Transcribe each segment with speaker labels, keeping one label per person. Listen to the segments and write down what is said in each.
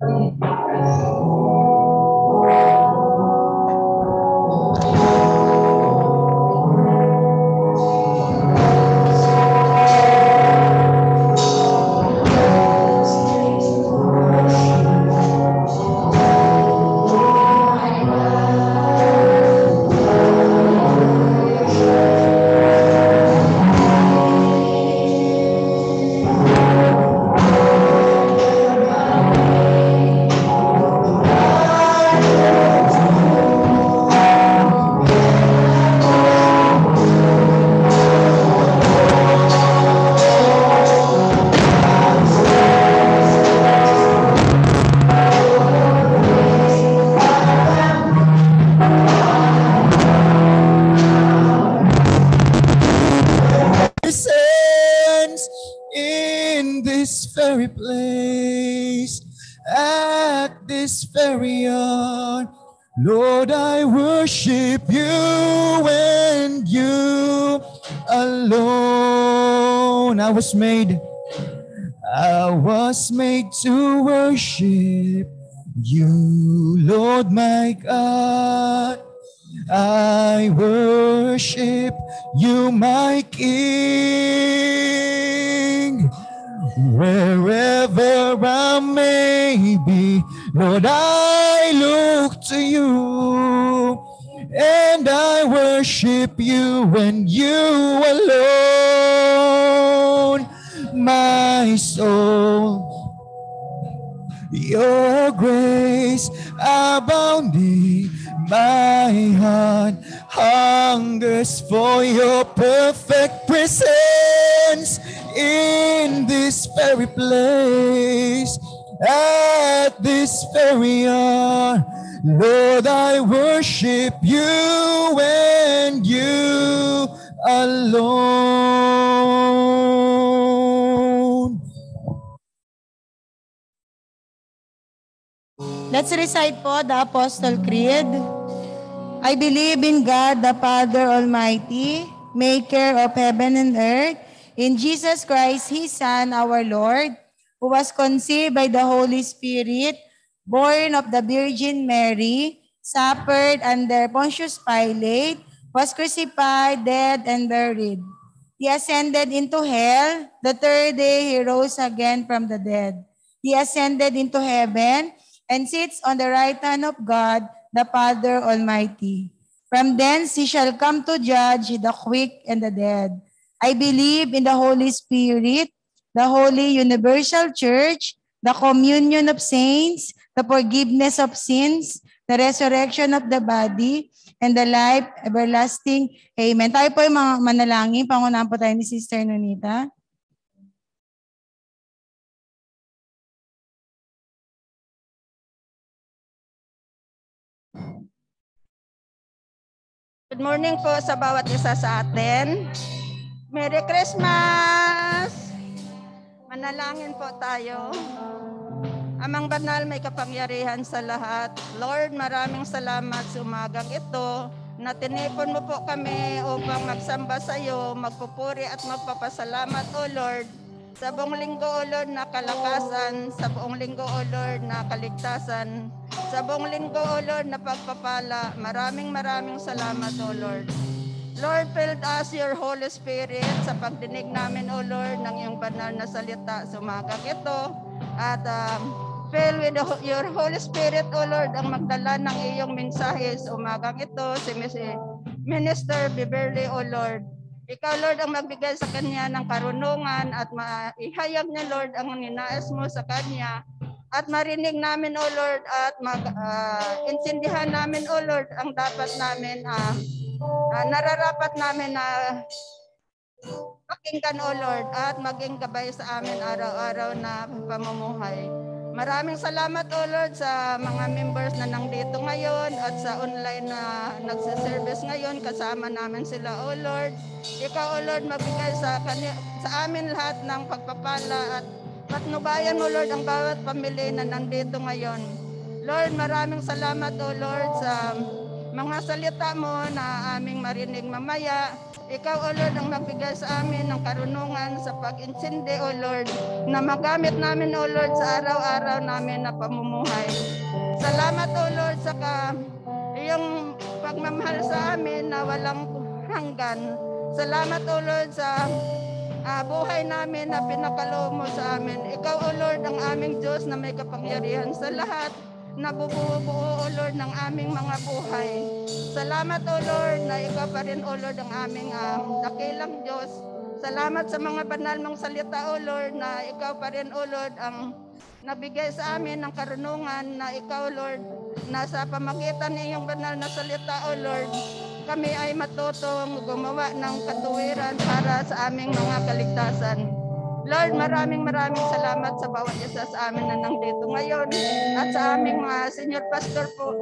Speaker 1: presence place, at this very hour. Lord, I worship you and you alone.
Speaker 2: Let's recite po the Apostle Creed. I believe in God, the Father Almighty, maker of heaven and earth, in Jesus Christ, His Son, our Lord, who was conceived by the Holy Spirit, born of the Virgin Mary, suffered under Pontius Pilate, was crucified, dead, and buried. He ascended into hell. The third day, He rose again from the dead. He ascended into heaven and sits on the right hand of God, the Father Almighty. From thence he shall come to judge the quick and the dead. I believe in the Holy Spirit, the holy universal church, the communion of saints, the forgiveness of sins, the resurrection of the body, and the life everlasting. Amen. Tayo po yung mga manalangin. Pangunahan po tayo ni Sister Nonita.
Speaker 3: Good morning po sa bawat isa sa atin. Merry Christmas! Manalangin po tayo. Amang banal, may kapangyarihan sa lahat. Lord, maraming salamat sa umagang ito na tinipon mo po kami upang magsamba sa iyo, magpupuri at magpapasalamat, O Lord. Sa buong linggo, O Lord, na kalakasan. Sa buong linggo, O Lord, na kaligtasan. Sa buong linggo, O Lord, na pagpapala. Maraming maraming salamat, O Lord. Lord, filled us your Holy Spirit sa pagdinig namin, O Lord, ng iyong banal na salita sa umagang ito. At um, fill with the- your Holy Spirit, O Lord, ang magdala ng iyong mensahe sa umagang ito. Si Miss- Minister Beverly, O Lord. Ikaw, Lord, ang magbigay sa kanya ng karunungan at maihayag niya, Lord, ang ninais mo sa kanya. At marinig namin, O Lord, at mag-insindihan namin, O Lord, ang dapat namin, ah, ah, nararapat namin na pakinggan, O Lord, at maging gabay sa amin araw-araw na pamumuhay. Maraming salamat, O Lord, sa mga members na nandito ngayon at sa online na nagsiservice ngayon. Kasama namin sila, O Lord. Ikaw, O Lord, magbigay sa, sa amin lahat ng pagpapala at patnubayan mo, Lord, ang bawat pamilya na nandito ngayon. Lord, maraming salamat, O Lord, sa mga salita mo na aming marinig mamaya. Ikaw, O Lord, ang magbigay sa amin ng karunungan sa pag-insindi, O Lord, na magamit namin, O Lord, sa araw-araw namin na pamumuhay. Salamat, O Lord, sa ka, iyong pagmamahal sa amin na walang hanggan. Salamat, O Lord, sa ah, buhay namin na pinakalo mo sa amin. Ikaw, O Lord, ang aming Diyos na may kapangyarihan sa lahat na bubuo-buo, O Lord, ng aming mga buhay. Salamat, O Lord, na ikaw pa rin, O Lord, ang aming um, dakilang Diyos. Salamat sa mga banal mong salita, O Lord, na ikaw pa rin, O Lord, ang nabigay sa amin ng karunungan na ikaw, Lord, na sa pamagitan ng iyong banal na salita, O Lord, kami ay matutong gumawa ng katuwiran para sa aming mga kaligtasan. Lord, maraming maraming salamat sa bawat isa sa amin na nandito ngayon at sa aming mga senior pastor po,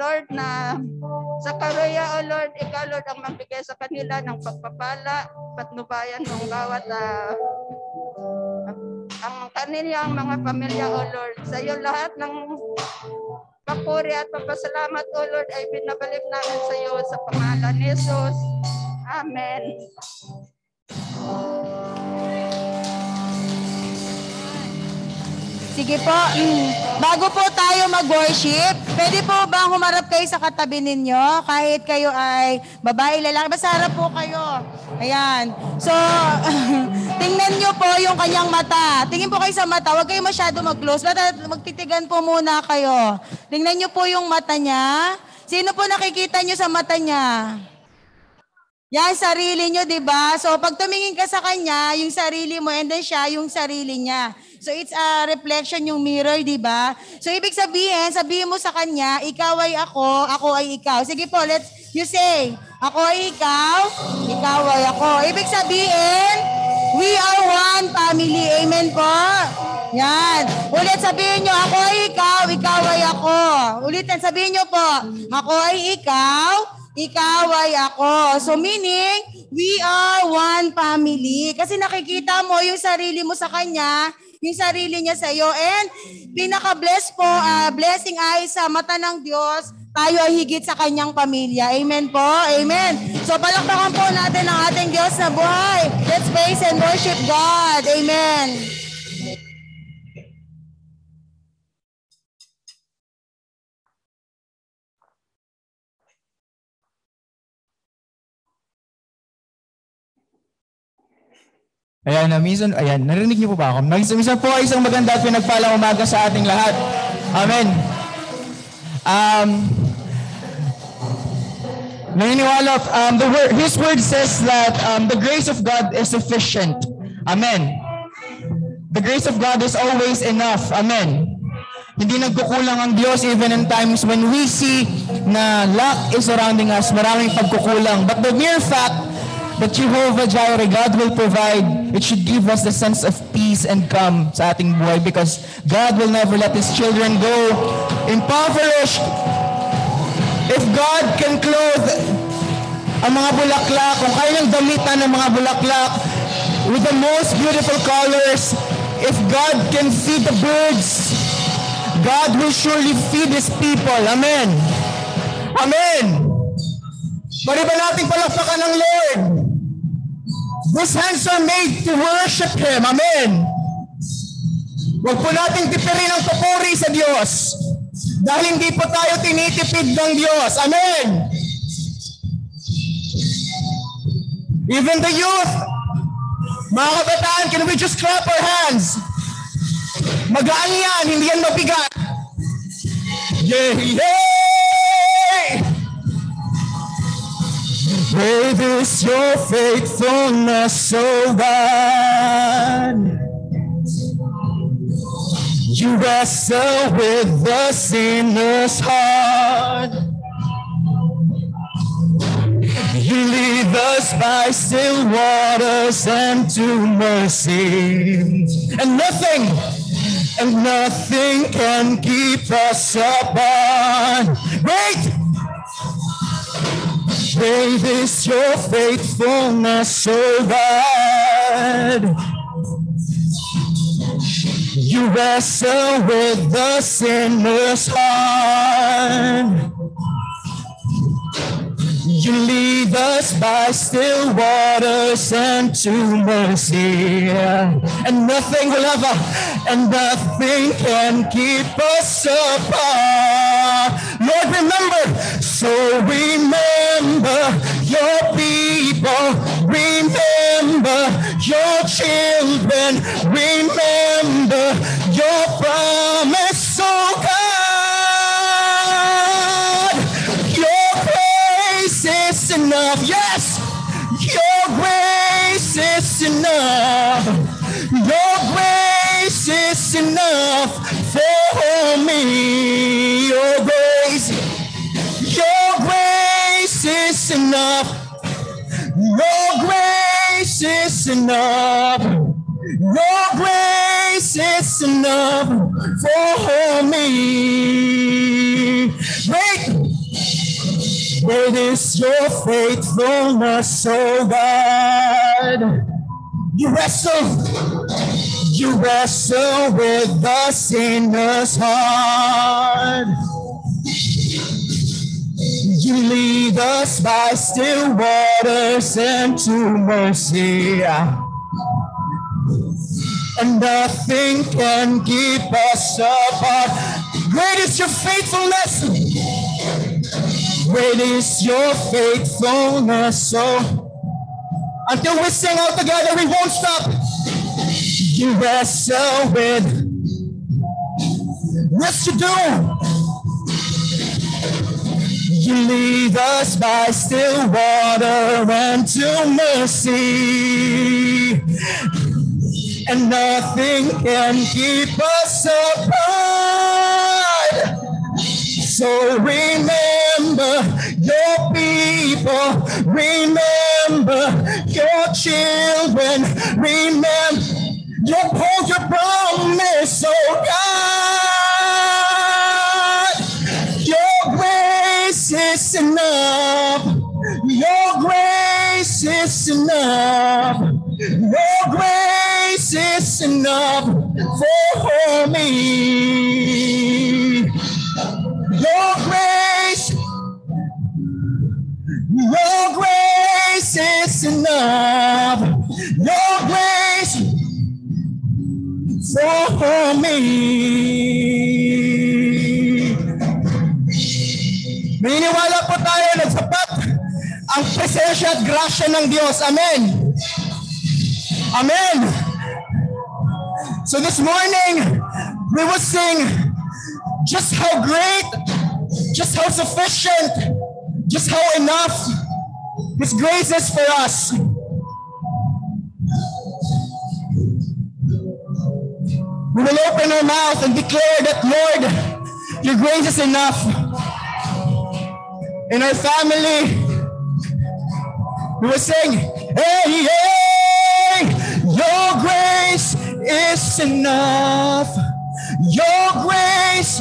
Speaker 3: Lord, na sa Karoya, O Lord, ikaw, Lord, ang magbigay sa kanila ng pagpapala, patnubayan ng bawat ah, ang kanilang mga pamilya, O Lord. Sa iyo lahat ng papuri at papasalamat, O Lord, ay binabalik namin sa iyo sa pangalan ni Jesus. Amen.
Speaker 2: Sige po, mm, bago po tayo mag-worship, pwede po bang humarap kayo sa katabi ninyo? Kahit kayo ay babae, lalaki, basta harap po kayo. Ayan. So, tingnan nyo po yung kanyang mata. Tingin po kayo sa mata, huwag kayo masyado mag-close. Magtitigan po muna kayo. Tingnan nyo po yung mata niya. Sino po nakikita nyo sa mata niya? Yan, sarili nyo, di ba? So, pag tumingin ka sa kanya, yung sarili mo, and then siya, yung sarili niya. So, it's a reflection yung mirror, di ba? So, ibig sabihin, sabihin mo sa kanya, ikaw ay ako, ako ay ikaw. Sige po, let's, you say, ako ay ikaw, ikaw ay ako. Ibig sabihin, we are one family. Amen po? Yan. Ulit sabihin nyo, ako ay ikaw, ikaw ay ako. Ulit sabihin nyo po, ako ay ikaw, ikaw ay ako. So meaning, we are one family. Kasi nakikita mo yung sarili mo sa kanya, yung sarili niya sa iyo. And pinaka-bless po, ah, blessing ay sa mata ng Diyos, tayo ay higit sa kanyang pamilya. Amen po? Amen. So palakpakan po natin ang ating Diyos na buhay. Let's praise and worship God. Amen.
Speaker 1: Ayan, na minsan, ayan, narinig niyo po ba ako? Minsan po ay isang maganda at pinagpalang umaga sa ating lahat. Amen. Um, naniniwala, um, the word, His word says that um, the grace of God is sufficient. Amen. The grace of God is always enough. Amen. Hindi nagkukulang ang Diyos even in times when we see na lack is surrounding us, maraming pagkukulang. But the mere fact that Jehovah Jireh, God will provide, it should give us the sense of peace and calm sa ating buhay because God will never let His children go impoverished. If God can clothe ang mga bulaklak, kung kaya niyang damitan ng mga bulaklak with the most beautiful colors, if God can feed the birds, God will surely feed His people. Amen. Amen. Pwede ba nating palakpakan ng Lord? These hands are made to worship Him. Amen. Huwag po nating tipirin ang papuri sa Diyos. Dahil hindi po tayo tinitipid ng Diyos. Amen. Even the youth, mga kabataan, can we just clap our hands? Magaan yan, hindi yan mabigat. Yeah, yeah! Great is your faithfulness, O God. You wrestle with the sinner's heart. You lead us by still waters and to mercy. And nothing, and nothing can keep us apart. Great Great your faithfulness, O God. You wrestle with the sinner's heart. You lead us by still waters and to mercy. And nothing will ever, and nothing can keep us apart. Lord, remember, so remember your people, remember your children, remember your promise, oh God. Your grace is enough. Yes, your grace is enough. Your grace is enough for me. Grace is enough. Your grace is enough. Your grace is enough for me. Wait. Great is your faithfulness, oh God. You wrestle, you wrestle with the sinner's heart. You lead us by still waters and to mercy. And nothing can keep us apart. Great is your faithfulness. Great is your faithfulness. So until we sing out together, we won't stop. You wrestle with. Yes, you lead us by still water and to mercy. And nothing can keep us apart. So remember your people, remember your children, remember your your promise, oh God. Is enough. Your grace is enough. Your grace is enough for me. Your grace, your ang presensya at grasya ng Diyos. Amen. Amen. So this morning, we will sing just how great, just how sufficient, just how enough His grace is for us. We will open our mouth and declare that, Lord, your grace is enough. In our family, we will sing, Hey, hey, your grace is enough. Your grace,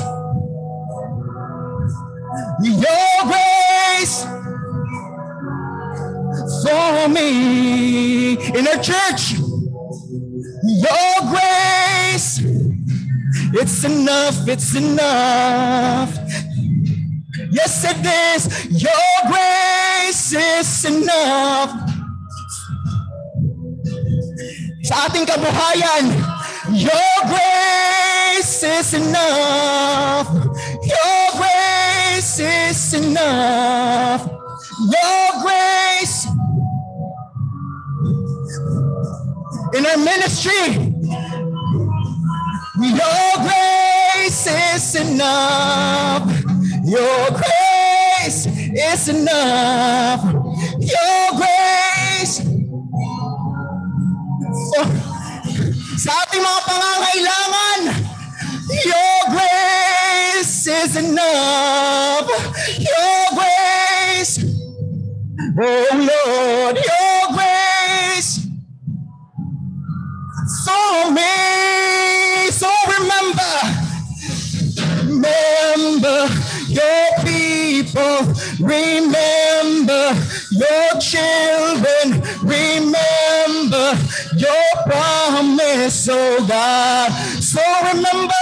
Speaker 1: your grace for me. In a church, your grace, it's enough, it's enough. Yes, it is. Your grace is enough. Sa ating kabuhayan, Your grace is enough. Your grace is enough. Your grace in our ministry. Your grace is enough. Your grace is enough. Your grace for, sa pangangailangan. Your grace is enough. Your grace, oh Lord, your grace for me. So remember, remember your people, remember your children, remember your promise, oh God. So remember,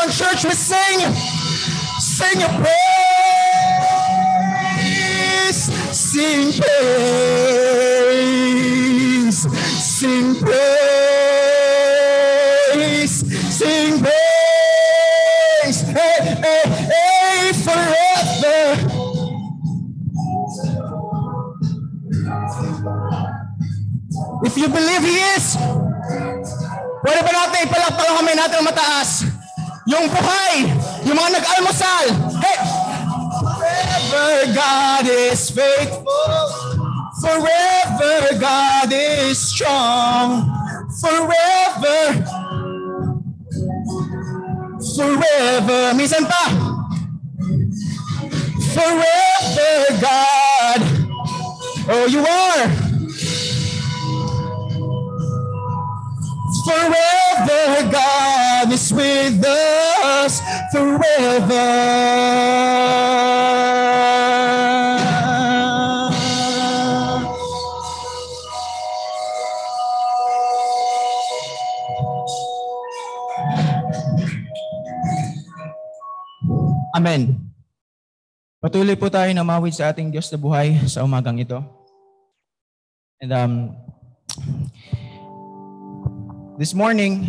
Speaker 1: on, church, we sing, sing your praise, sing praise, sing praise, sing praise, hey, hey, hey, forever. If you believe He is, pwede ba natin ipalakpakan kami natin mataas? Yung buhay, yung mga nag-almusal. Hey! Forever God is faithful. Forever God is strong. Forever. Forever. Minsan pa. Forever God. Oh, you are. Forever God is with us forever. Amen. Patuloy po tayo na mawid sa ating Diyos na buhay sa umagang ito. And um, this morning,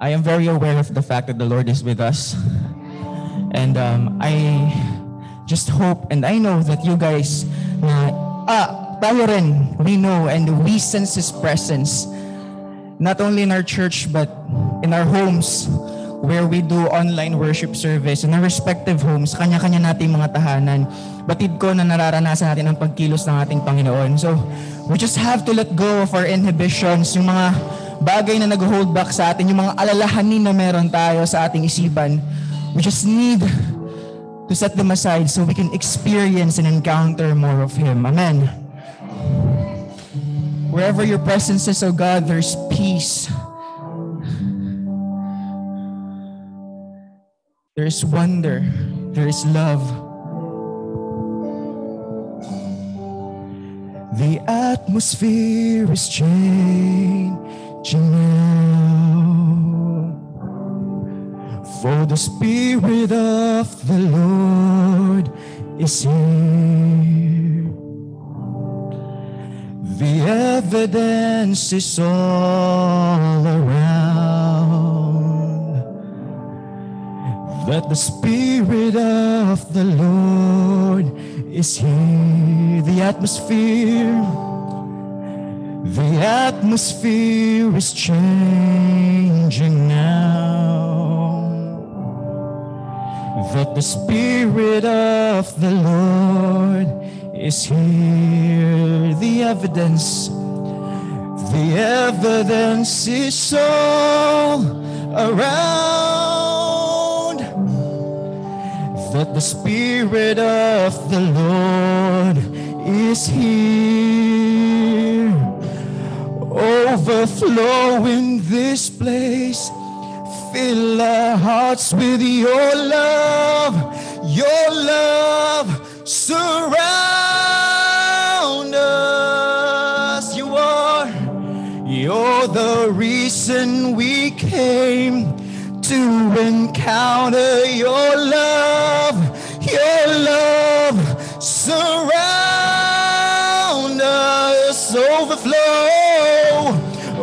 Speaker 1: I am very aware of the fact that the Lord is with us. And um, I just hope and I know that you guys na, ah, tayo rin, we know and we sense His presence. Not only in our church, but in our homes where we do online worship service in our respective homes, kanya-kanya nating mga tahanan. Batid ko na nararanasan natin ang pagkilos ng ating Panginoon. So, we just have to let go of our inhibitions, yung mga bagay na nag-hold back sa atin, yung mga alalahanin na meron tayo sa ating isipan. We just need to set them aside so we can experience and encounter more of Him. Amen. Wherever your presence is, O God, there's peace. There is wonder. There is love. The atmosphere is For the Spirit of the Lord is here. The evidence is all around that the Spirit of the Lord is here. The atmosphere, the atmosphere is changing now. That the Spirit of the Lord is here. The evidence, the evidence is all around that the Spirit of the Lord is here. Overflow in this place. Fill our hearts with your love. Your love surround us. You are. You're the reason we came to encounter your love. Your love surround us. Overflow,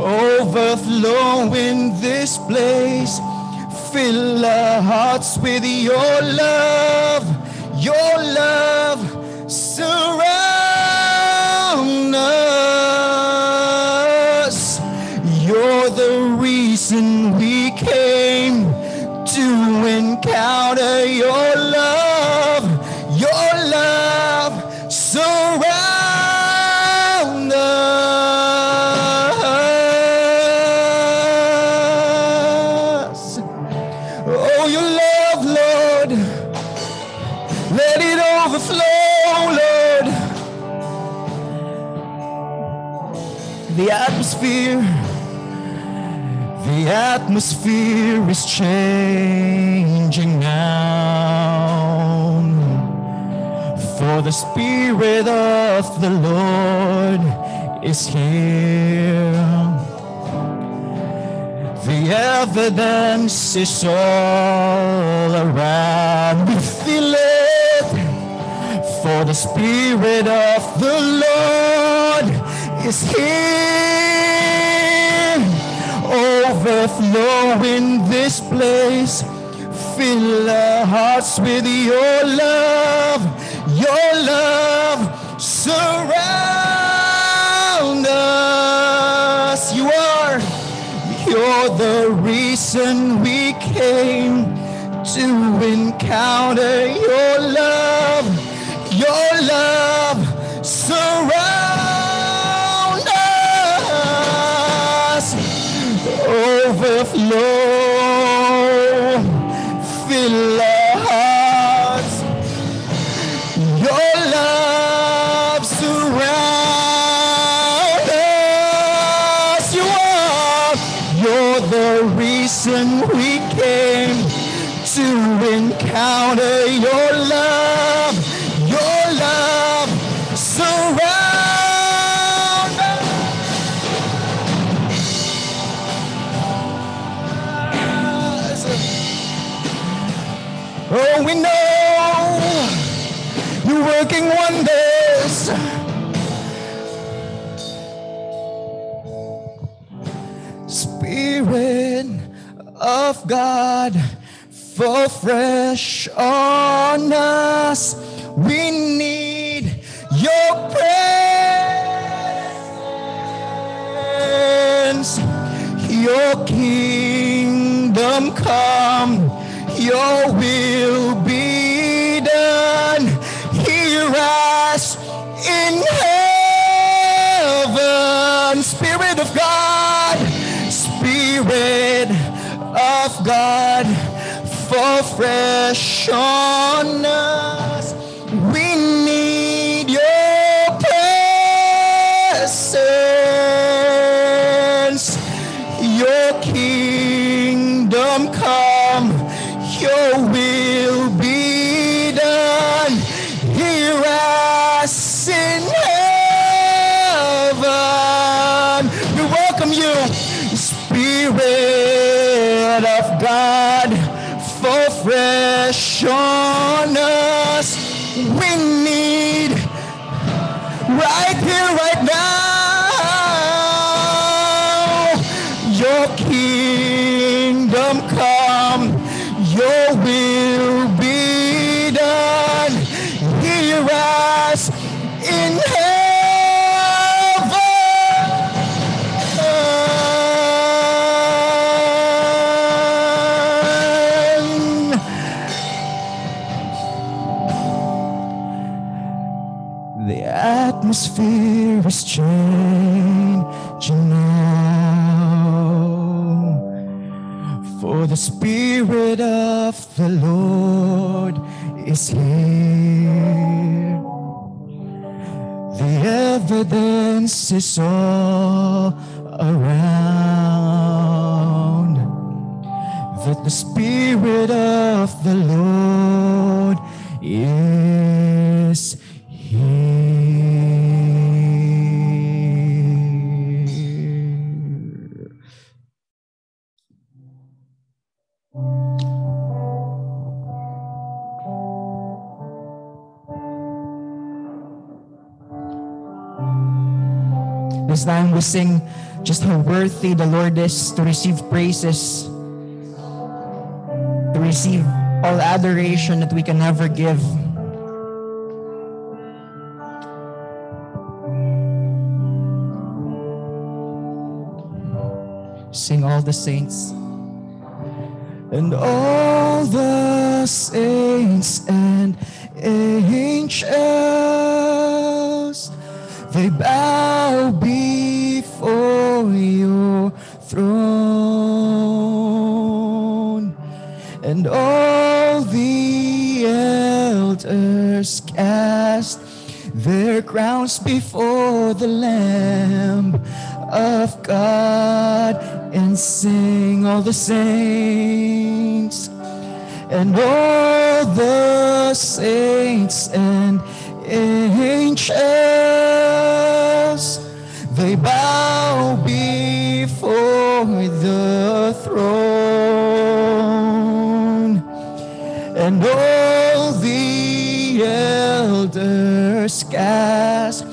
Speaker 1: overflow in this place. Fill our hearts with your love. Your love surround atmosphere is changing now. For the Spirit of the Lord is here. The evidence is all around. We feel it. For the Spirit of the Lord is here. Overflow in this place. Fill our hearts with your love. Your love surround us. You are. You're the reason we came to encounter your love. Fresh on us. We need your presence. Your kingdom come, your will be done. Hear us in heaven. Spirit of God, Spirit of God, fresh on us. We need your presence. Your kingdom come, your will evidence is all the Lord is to receive praises, to receive all adoration that we can ever give. Sing all the saints. And all the saints and angels, they bow before your throne. And all the elders cast their crowns before the Lamb of God and sing all the saints and all the saints and angels they bow before the throne and all the elders cast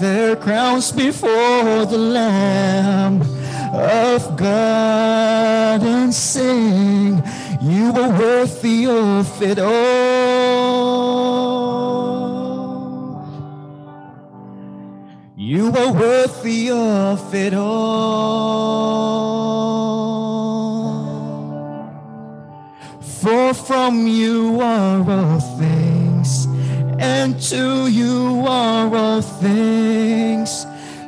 Speaker 1: their crowns before the Lamb of God and sing, You are worthy of it all. You are worthy of it all. For from you are all things, and to you are all things.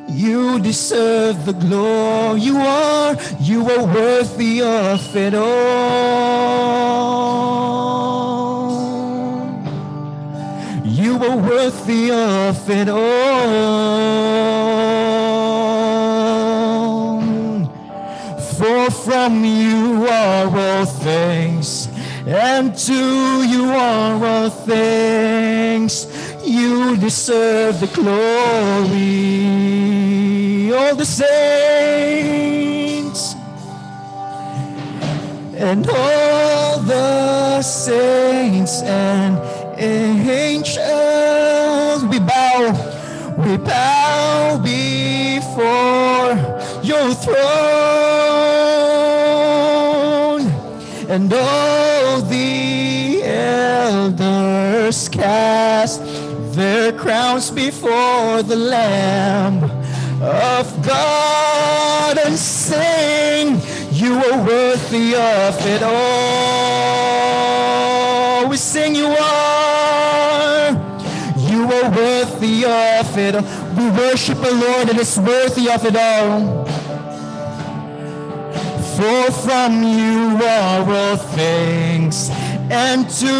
Speaker 1: You deserve the glory. You are, you are worthy of it all. Are worthy of it all. For from you are all things, and to you are all things. You deserve the glory. All the saints and all the saints and angels we bow we bow before your throne. And all the elders cast their crowns before the lamb of God and sing you are worthy of it all sing you are you are worthy of it we worship the Lord that is worthy of it all for from you are all things, and to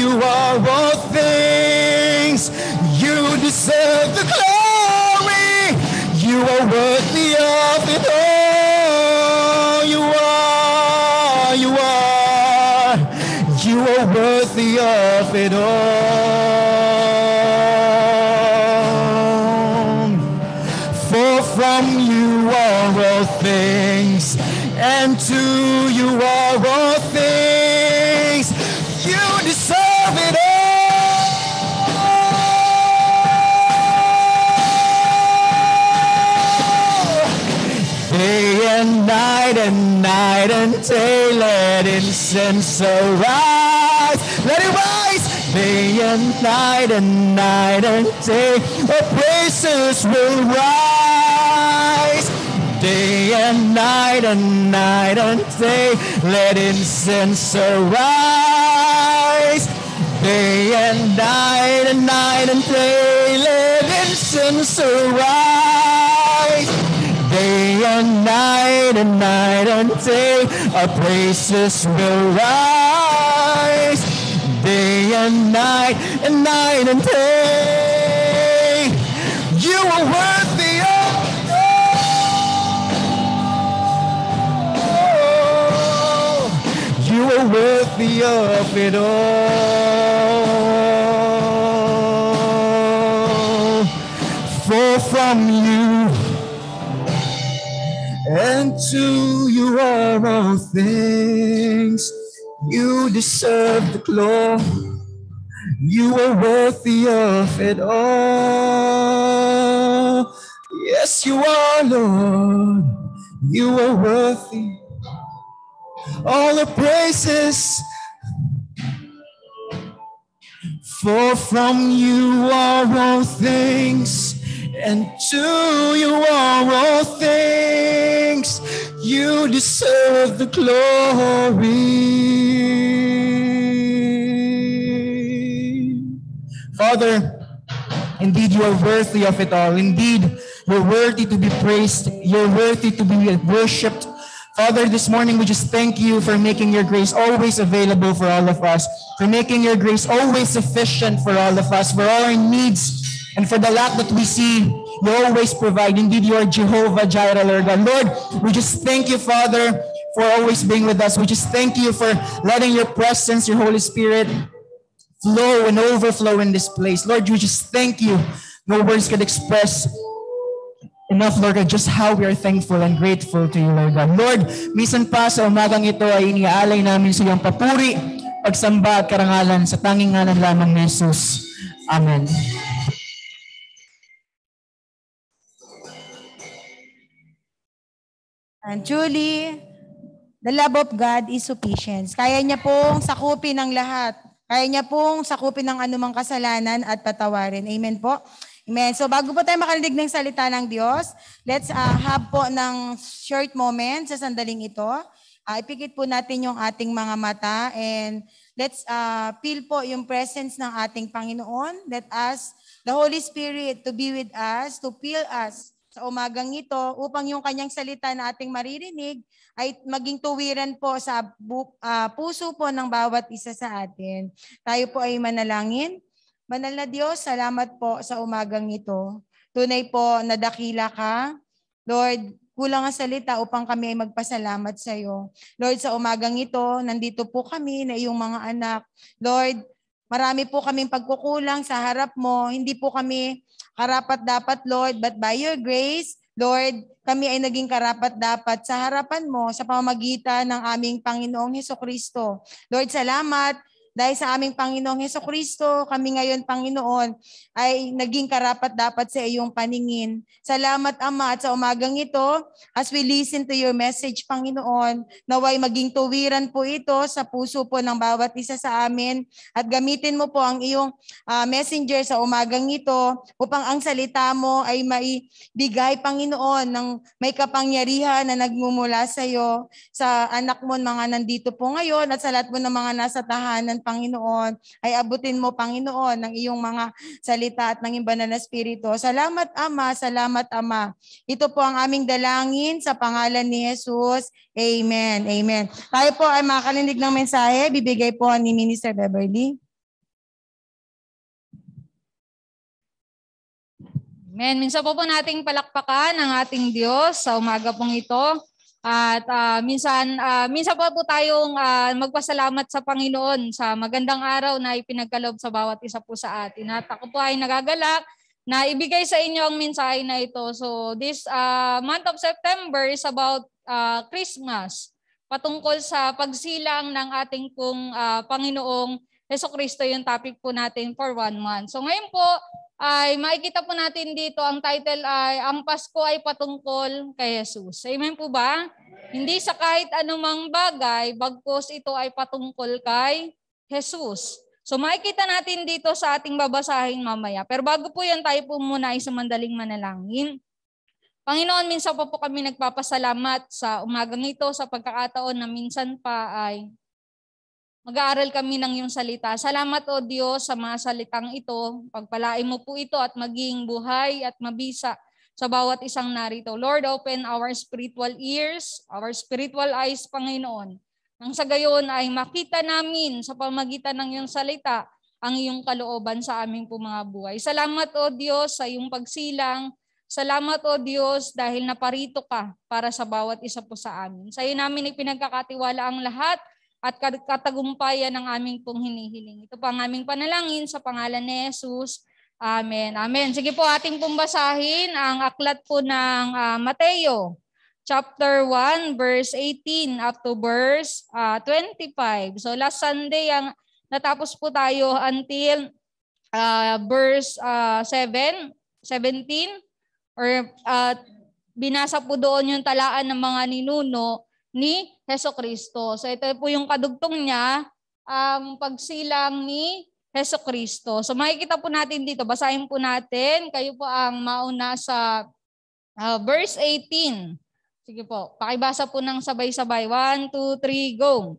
Speaker 1: you are all things. You deserve the glory. You are worthy of it it all. For from you are all things, and to you are all things. You deserve it all. Day and night and night and day, let incense arise. And night and night and day, our praises will rise. Day and night and night and day, let incense arise. Day and night and night and day, let incense arise. Day and night and night and day, our praises will rise. And night and night and day, you are worthy of all. You are worthy of it all. For from you and to you are all things. You deserve the glory. You are worthy of it all. Yes, you are, Lord. You are worthy. All the praises. For from you are all things, and to you are all things. You deserve the glory. Father, Indeed, you are worthy of it all. Indeed, you're worthy to be praised. You're worthy to be worshipped. Father, this morning we just thank you for making your grace always available for all of us, for making your grace always sufficient for all of us, for all our needs, and for the lack that we see, you always provide. Indeed, you are Jehovah Jireh, Lord God. Lord, we just thank you, Father, for always being with us. We just thank you for letting your presence, your Holy Spirit, flow and overflow in this place. Lord, we just thank you. No words could express enough, Lord God, just how we are thankful and grateful to you, Lord God. Lord, misan pa sa umagang ito ay iniaalay namin sa iyong papuri, pagsamba at karangalan sa tanging ngalan lamang ni Jesus. Amen.
Speaker 2: And Julie, the love of God is sufficient. Kaya niya pong sakupin ang lahat. Kaya niya pong sakupin ang anumang kasalanan at patawarin. Amen po. Amen. So bago po tayo makalinig ng salita ng Diyos, let's uh, have po ng short moment sa sandaling ito. Uh, ipikit po natin yung ating mga mata and let's uh, feel po yung presence ng ating Panginoon. Let us, the Holy Spirit, to be with us, to fill us sa umagang ito upang yung kanyang salita na ating maririnig ay maging tuwiran po sa uh, puso po ng bawat isa sa atin. Tayo po ay manalangin. Banal na Diyos, salamat po sa umagang ito. Tunay po na dakila ka. Lord, kulang ang salita upang kami ay magpasalamat sa iyo. Lord, sa umagang ito, nandito po kami na iyong mga anak. Lord, marami po kaming pagkukulang sa harap mo. Hindi po kami karapat dapat, Lord, but by your grace, Lord, kami ay naging karapat dapat sa harapan mo sa pamamagitan ng aming Panginoong Heso Kristo. Lord, salamat dahil sa aming Panginoong Heso Kristo, kami ngayon, Panginoon, ay naging karapat dapat sa iyong paningin. Salamat, Ama, at sa umagang ito, as we listen to your message, Panginoon, naway maging tuwiran po ito sa puso po ng bawat isa sa amin at gamitin mo po ang iyong uh, messenger sa umagang ito upang ang salita mo ay maibigay, Panginoon, ng may kapangyarihan na nagmumula sa iyo, sa anak mo, mga nandito po ngayon at sa lahat mo ng mga nasa tahanan, Panginoon, ay abutin mo, Panginoon, ng iyong mga salita at ng banal na spirito. Salamat, Ama. Salamat, Ama. Ito po ang aming dalangin sa pangalan ni Jesus. Amen. Amen. Tayo po ay makakalinig ng mensahe. Bibigay po ni Minister Beverly.
Speaker 4: Amen. Minsan po po nating palakpakan ang ating Diyos sa umaga pong ito. At uh, minsan uh, minsan po po tayong uh, magpasalamat sa Panginoon sa magandang araw na ipinagkaloob sa bawat isa po sa atin. At ako po ay nagagalak na ibigay sa inyo ang mensahe na ito. So this uh, month of September is about uh, Christmas patungkol sa pagsilang ng ating pong uh, Panginoong Heso Kristo yung topic po natin for one month. So ngayon po, ay makikita po natin dito ang title ay Ang Pasko ay patungkol kay Jesus. Amen po ba? Hindi sa kahit anumang bagay, bagkos ito ay patungkol kay Jesus. So makikita natin dito sa ating babasahin mamaya. Pero bago po yan, tayo po muna ay sa mandaling manalangin. Panginoon, minsan pa po kami nagpapasalamat sa umagang ito sa pagkakataon na minsan pa ay mag-aaral kami ng iyong salita. Salamat o Diyos sa mga salitang ito. Pagpalain mo po ito at maging buhay at mabisa sa bawat isang narito. Lord, open our spiritual ears, our spiritual eyes, Panginoon nang sa gayon ay makita namin sa pamagitan ng iyong salita ang iyong kalooban sa aming mga buhay. Salamat o Diyos sa iyong pagsilang. Salamat o Diyos dahil naparito ka para sa bawat isa po sa amin. Sa iyo namin ipinagkakatiwala ang lahat at katagumpayan ng aming pong hinihiling. Ito po ang aming panalangin sa pangalan ni Jesus. Amen. Amen. Sige po ating pong basahin ang aklat po ng uh, Mateo chapter 1, verse 18 up to verse uh, ah, 25. So last Sunday, ang natapos po tayo until uh, verse uh, 7, 17, or uh, binasa po doon yung talaan ng mga ninuno ni Heso Kristo. So ito po yung kadugtong niya, ang um, pagsilang ni Heso Kristo. So makikita po natin dito, basahin po natin, kayo po ang mauna sa uh, verse 18. Sige po, pakibasa po ng sabay-sabay. One, two, three, go.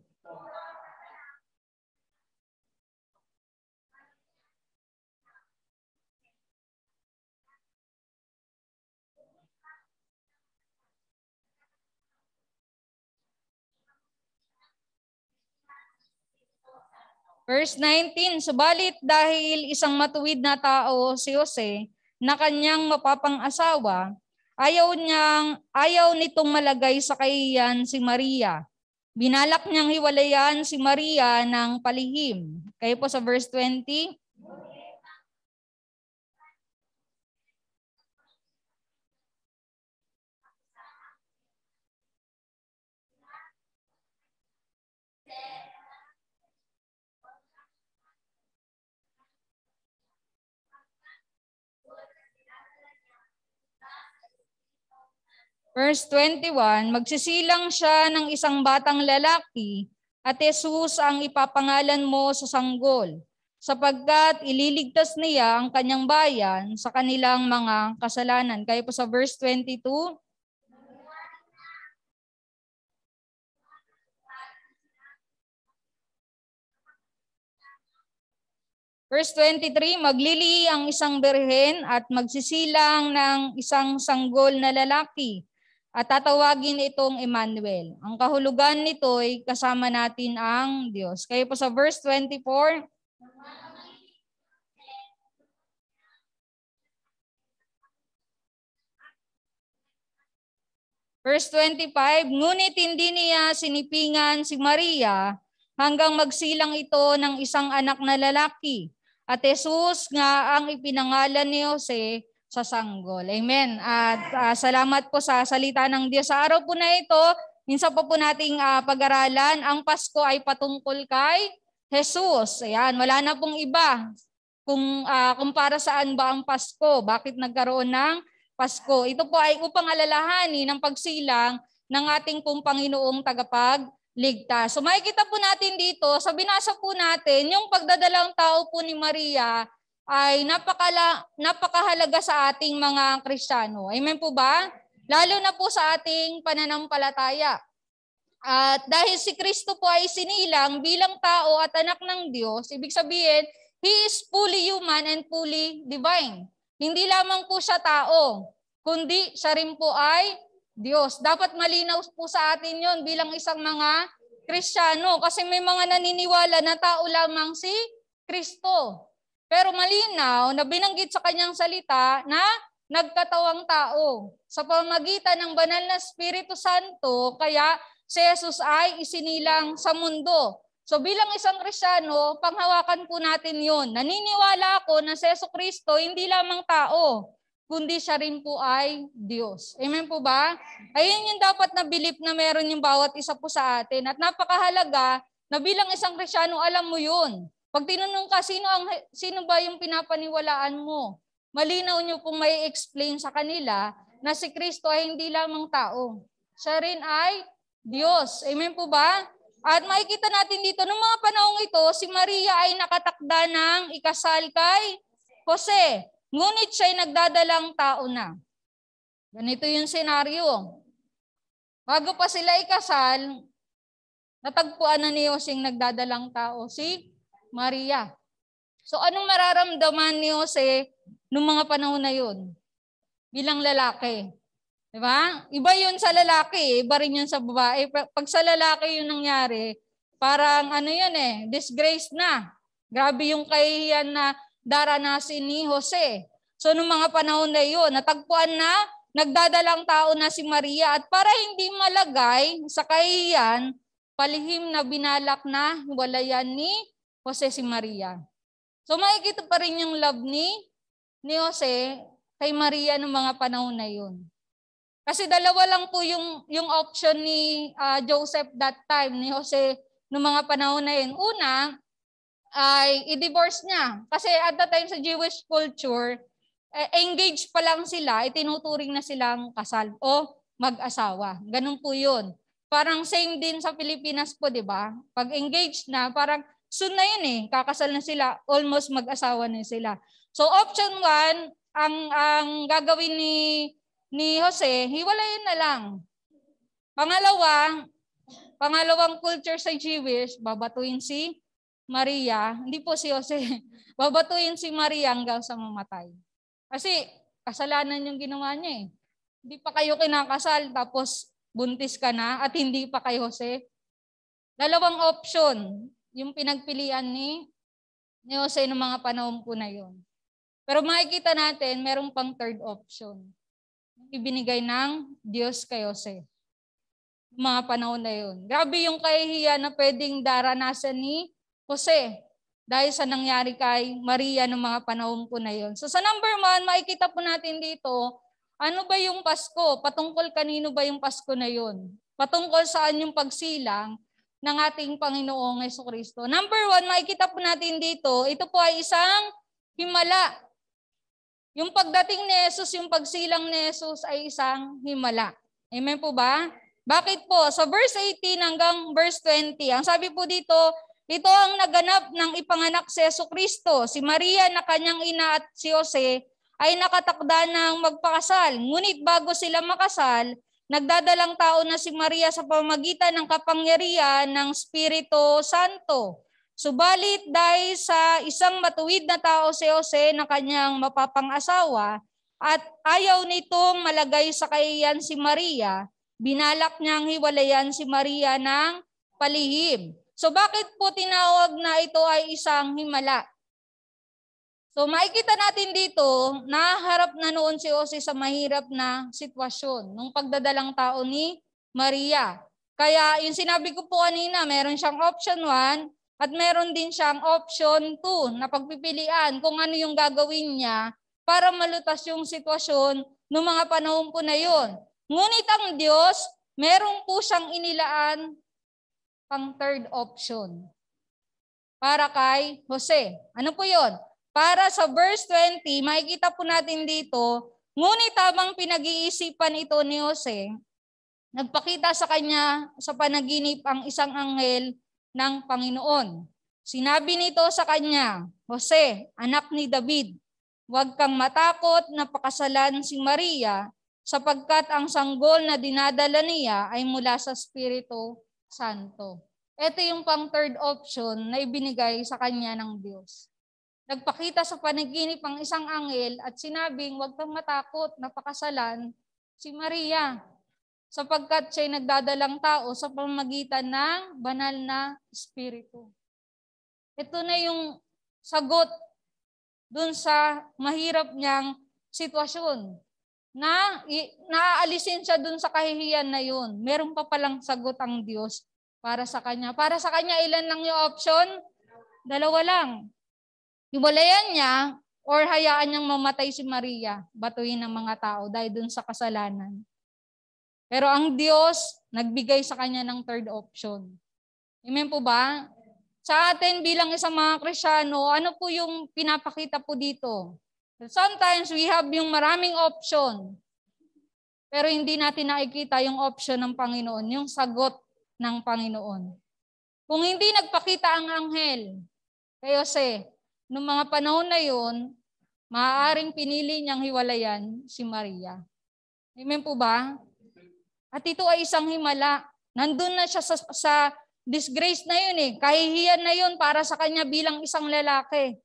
Speaker 4: Verse 19, Subalit dahil isang matuwid na tao si Jose na kanyang mapapang-asawa, Ayaw niyang ayaw nitong malagay sa kahiyan si Maria. Binalak niyang hiwalayan si Maria ng palihim. Kayo po sa verse 20. Verse 21, magsisilang siya ng isang batang lalaki at Jesus ang ipapangalan mo sa sanggol sapagkat ililigtas niya ang kanyang bayan sa kanilang mga kasalanan. Kaya po sa verse 22, Verse 23, maglili ang isang berhen at magsisilang ng isang sanggol na lalaki at tatawagin itong Emmanuel. Ang kahulugan nito ay kasama natin ang Diyos. Kayo po sa verse 24. Verse 25, Ngunit hindi niya sinipingan si Maria hanggang magsilang ito ng isang anak na lalaki. At Jesus nga ang ipinangalan ni Jose sa sanggol. Amen. At uh, salamat po sa salita ng Diyos. Sa araw po na ito, minsan po po nating uh, pag-aralan, ang Pasko ay patungkol kay Jesus. Ayan, wala na pong iba. Kung, uh, kung para saan ba ang Pasko, bakit nagkaroon ng Pasko. Ito po ay upang alalahanin ng pagsilang ng ating pong Panginoong tagapagligtas. So makikita po natin dito, sa binasa po natin, yung pagdadalang tao po ni Maria ay napakala, napakahalaga sa ating mga Kristiyano. Amen po ba? Lalo na po sa ating pananampalataya. At dahil si Kristo po ay sinilang bilang tao at anak ng Diyos, ibig sabihin, He is fully human and fully divine. Hindi lamang po siya tao, kundi siya rin po ay Diyos. Dapat malinaw po sa atin yon bilang isang mga Kristiyano kasi may mga naniniwala na tao lamang si Kristo. Pero malinaw na binanggit sa kanyang salita na nagkatawang tao. Sa pamagitan ng banal na Espiritu Santo, kaya si Jesus ay isinilang sa mundo. So bilang isang Krisyano, panghawakan po natin yon. Naniniwala ako na si Yesu Kristo hindi lamang tao, kundi siya rin po ay Diyos. Amen po ba? Ayun yung dapat na belief na meron yung bawat isa po sa atin. At napakahalaga na bilang isang Krisyano, alam mo yun. Pag tinanong ka, sino, ang, sino ba yung pinapaniwalaan mo? malinaw nyo pong may explain sa kanila na si Kristo ay hindi lamang tao. Siya rin ay Diyos. Amen po ba? At makikita natin dito, noong mga panahong ito, si Maria ay nakatakda ng ikasal kay Jose. Ngunit siya ay nagdadalang tao na. Ganito yung senaryo. Bago pa sila ikasal, natagpuan na ni Jose nagdadalang tao, si Maria. So anong mararamdaman ni Jose noong mga panahon na yun? Bilang lalaki. Di ba? Iba yun sa lalaki, iba rin yun sa babae. Pag sa lalaki yun nangyari, parang ano yun eh, disgrace na. Grabe yung kahihiyan na daranasin ni Jose. So nung mga panahon na yun, natagpuan na, nagdadalang tao na si Maria at para hindi malagay sa kahihiyan, palihim na binalak na walayan ni Jose si Maria. So makikita pa rin yung love ni, ni Jose kay Maria ng mga panahon na yun. Kasi dalawa lang po yung, yung option ni uh, Joseph that time, ni Jose, noong mga panahon na yun. Una, ay i-divorce niya. Kasi at that time sa Jewish culture, eh, engaged pa lang sila, itinuturing na silang kasal o mag-asawa. Ganun po yun. Parang same din sa Pilipinas po, di ba? Pag engaged na, parang soon na yun eh. Kakasal na sila, almost mag-asawa na sila. So option one, ang, ang gagawin ni ni Jose, hiwalayin na lang. Pangalawa, pangalawang culture sa Jewish, babatuin si Maria. Hindi po si Jose. Babatuin si Maria hanggang sa mamatay. Kasi kasalanan yung ginawa niya eh. Hindi pa kayo kinakasal tapos buntis ka na at hindi pa kay Jose. Dalawang option yung pinagpilian ni, ni Jose ng mga panahon po na yon. Pero makikita natin, merong pang third option ibinigay ng Diyos kay Jose. Mga panahon na yun. Grabe yung kahihiyan na pwedeng daranasan ni Jose dahil sa nangyari kay Maria ng mga panahon po na yun. So sa number one, makikita po natin dito, ano ba yung Pasko? Patungkol kanino ba yung Pasko na yun? Patungkol saan yung pagsilang ng ating Panginoong Yeso Kristo. Number one, makikita po natin dito, ito po ay isang himala yung pagdating ni Jesus, yung pagsilang ni Jesus ay isang himala. Amen po ba? Bakit po? Sa verse 18 hanggang verse 20, ang sabi po dito, ito ang naganap ng ipanganak si Yeso Kristo. Si Maria na kanyang ina at si Jose ay nakatakda ng magpakasal. Ngunit bago sila makasal, nagdadalang tao na si Maria sa pamagitan ng kapangyarihan ng Espiritu Santo. Subalit dahil sa isang matuwid na tao si Jose na kanyang mapapang-asawa at ayaw nitong malagay sa kahiyan si Maria, binalak niyang hiwalayan si Maria ng palihim. So bakit po tinawag na ito ay isang himala? So makikita natin dito na harap na noon si Jose sa mahirap na sitwasyon nung pagdadalang tao ni Maria. Kaya yung sinabi ko po kanina, meron siyang option 1, at meron din siyang option 2 na pagpipilian kung ano yung gagawin niya para malutas yung sitwasyon ng mga panahon po na yun. Ngunit ang Diyos, meron po siyang inilaan pang third option para kay Jose. Ano po yon? Para sa verse 20, makikita po natin dito, ngunit habang pinag-iisipan ito ni Jose, nagpakita sa kanya sa panaginip ang isang anghel ng Panginoon. Sinabi nito sa kanya, Jose, anak ni David, huwag kang matakot na pakasalan si Maria sapagkat ang sanggol na dinadala niya ay mula sa Espiritu Santo. Ito yung pang third option na ibinigay sa kanya ng Diyos. Nagpakita sa panaginip ang isang anghel at sinabing, huwag kang matakot na pakasalan si Maria sapagkat siya'y nagdadalang tao sa pamagitan ng banal na Espiritu. Ito na yung sagot dun sa mahirap niyang sitwasyon na naaalisin siya dun sa kahihiyan na yun. Meron pa palang sagot ang Diyos para sa kanya. Para sa kanya, ilan lang yung option? Dalawa lang. Iwalayan niya or hayaan niyang mamatay si Maria, batuhin ng mga tao dahil dun sa kasalanan. Pero ang Diyos, nagbigay sa kanya ng third option. Amen po ba? Sa atin bilang isang mga Krisyano, ano po yung pinapakita po dito? Sometimes we have yung maraming option, pero hindi natin nakikita yung option ng Panginoon, yung sagot ng Panginoon. Kung hindi nagpakita ang anghel kay Jose, noong mga panahon na yun, maaaring pinili niyang hiwalayan si Maria. Amen po ba? At ito ay isang himala. Nandun na siya sa, sa disgrace na yun eh. Kahihiyan na yun para sa kanya bilang isang lalaki.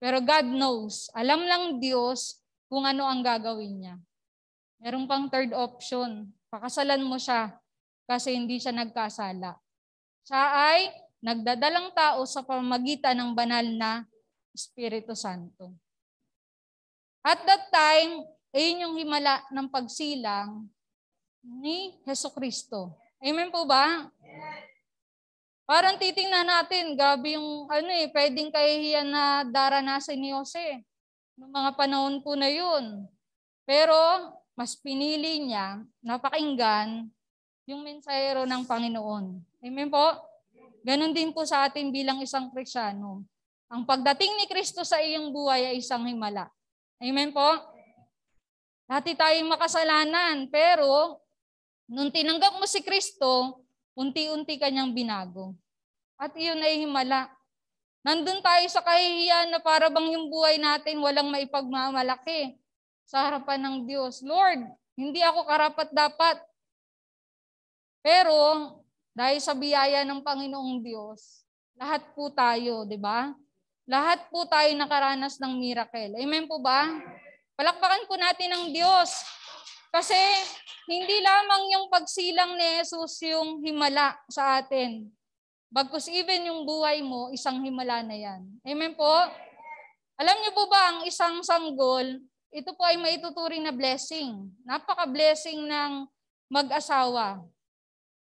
Speaker 4: Pero God knows, alam lang Diyos kung ano ang gagawin niya. Meron pang third option. Pakasalan mo siya kasi hindi siya nagkasala. Siya ay nagdadalang tao sa pamagitan ng banal na Espiritu Santo. At that time, ayun yung himala ng pagsilang ni Heso Kristo. Amen po ba? Parang titingnan natin, gabi yung ano eh, pwedeng kahihiyan na daranasan ni Jose noong mga panahon po na yun. Pero mas pinili niya napakinggan yung mensahero ng Panginoon. Amen po? Ganon din po sa atin bilang isang Krisyano. Ang pagdating ni Kristo sa iyong buhay ay isang himala. Amen po? Dati tayong makasalanan, pero nung tinanggap mo si Kristo, unti-unti kanyang binago. At iyon ay himala. Nandun tayo sa kahihiyan na para yung buhay natin walang maipagmamalaki sa harapan ng Diyos. Lord, hindi ako karapat dapat. Pero dahil sa biyaya ng Panginoong Diyos, lahat po tayo, di ba? Lahat po tayo nakaranas ng miracle. Amen po ba? Palakpakan po natin ang Diyos. Kasi hindi lamang yung pagsilang ni Jesus yung himala sa atin. Bagkus even yung buhay mo, isang himala na yan. Amen po? Alam niyo po ba, ang isang sanggol, ito po ay maituturing na blessing. Napaka-blessing ng mag-asawa.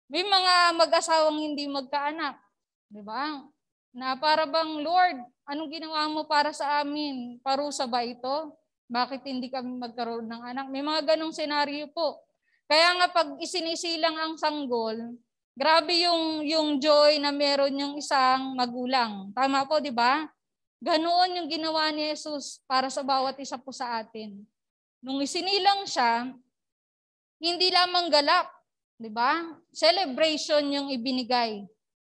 Speaker 4: May mga mag-asawang hindi magkaanak. Di ba? Na para bang, Lord, anong ginawa mo para sa amin? Parusa ba ito? Bakit hindi kami magkaroon ng anak? May mga ganong senaryo po. Kaya nga pag isinisilang ang sanggol, grabe yung, yung joy na meron yung isang magulang. Tama po, di ba? Ganoon yung ginawa ni Jesus para sa bawat isa po sa atin. Nung isinilang siya, hindi lamang galak, di ba? Celebration yung ibinigay.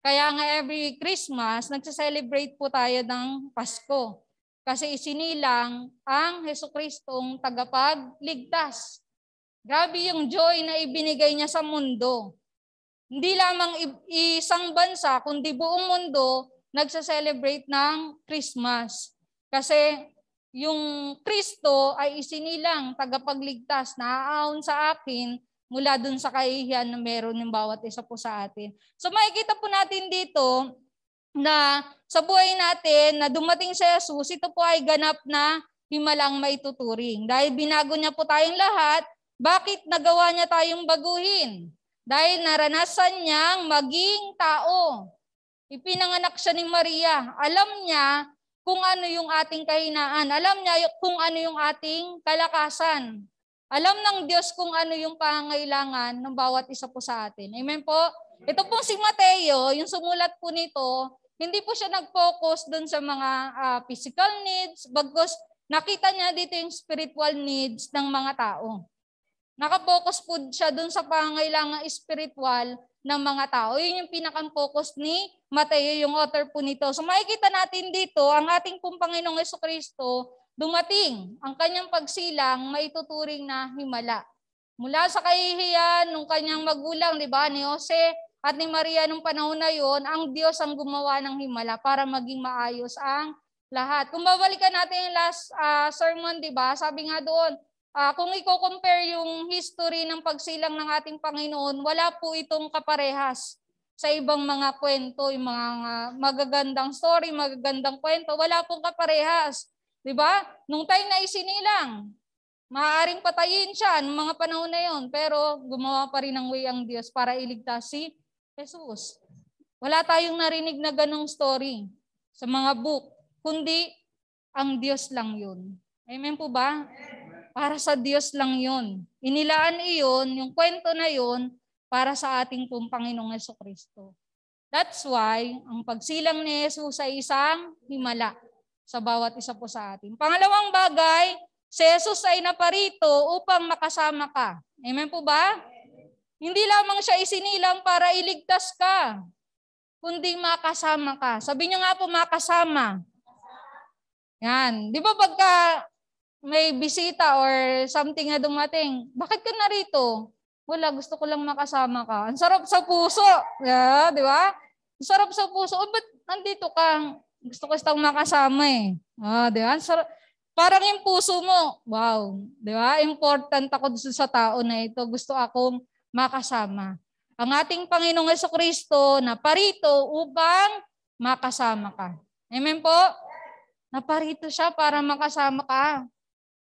Speaker 4: Kaya nga every Christmas, nagsa-celebrate po tayo ng Pasko. Kasi isinilang ang Heso Kristong tagapagligtas. Grabe yung joy na ibinigay niya sa mundo. Hindi lamang isang bansa, kundi buong mundo nagsa-celebrate ng Christmas. Kasi yung Kristo ay isinilang tagapagligtas na aaon sa akin mula dun sa kahihiyan na meron ng bawat isa po sa atin. So makikita po natin dito na sa buhay natin na dumating si Jesus, ito po ay ganap na himalang maituturing. Dahil binago niya po tayong lahat, bakit nagawa niya tayong baguhin? Dahil naranasan niyang maging tao. Ipinanganak siya ni Maria. Alam niya kung ano yung ating kahinaan. Alam niya kung ano yung ating kalakasan. Alam ng Diyos kung ano yung pangailangan ng bawat isa po sa atin. Amen po? Ito pong si Mateo, yung sumulat po nito, hindi po siya nag-focus dun sa mga uh, physical needs, bagkus nakita niya dito yung spiritual needs ng mga tao. Nakapokus po siya dun sa pangailangan spiritual ng mga tao. Yun yung pinakang focus ni Mateo, yung author po nito. So makikita natin dito, ang ating pong Panginoong Yeso Kristo, dumating ang kanyang pagsilang maituturing na himala. Mula sa kahihiyan ng kanyang magulang, di ba, ni Jose, at ni Maria nung panahon na yon, ang Diyos ang gumawa ng himala para maging maayos ang lahat. Kung babalikan natin yung last uh, sermon, di ba? Sabi nga doon, uh, kung i-compare yung history ng pagsilang ng ating Panginoon, wala po itong kaparehas sa ibang mga kwento, yung mga uh, magagandang story, magagandang kwento, wala pong kaparehas. Di ba? Nung time na isinilang, maaaring patayin siya ng mga panahon na yon, pero gumawa pa rin ng way ang Diyos para iligtas si Jesus. Wala tayong narinig na ganong story sa mga book, kundi ang Diyos lang yun. Amen po ba? Para sa Diyos lang yun. Inilaan iyon, yung kwento na yun, para sa ating pong Panginoong Yeso Kristo. That's why, ang pagsilang ni Jesus ay isang himala. Sa bawat isa po sa atin. Pangalawang bagay, si Jesus ay naparito upang makasama ka. Amen po ba? Hindi lamang siya isinilang para iligtas ka, kundi makasama ka. Sabi niyo nga po, makasama. Yan. Di ba pagka may bisita or something na dumating, bakit ka narito? Wala, gusto ko lang makasama ka. Ang sarap sa puso. Yeah, di ba? Ang sarap sa puso. O, ba't nandito ka? Gusto ko sitang makasama eh. Ah, di ba? Sarap. Parang yung puso mo, wow, di ba? Important ako sa tao na ito. Gusto akong makasama. Ang ating Panginoong Yeso Kristo na parito upang makasama ka. Amen po? Naparito siya para makasama ka.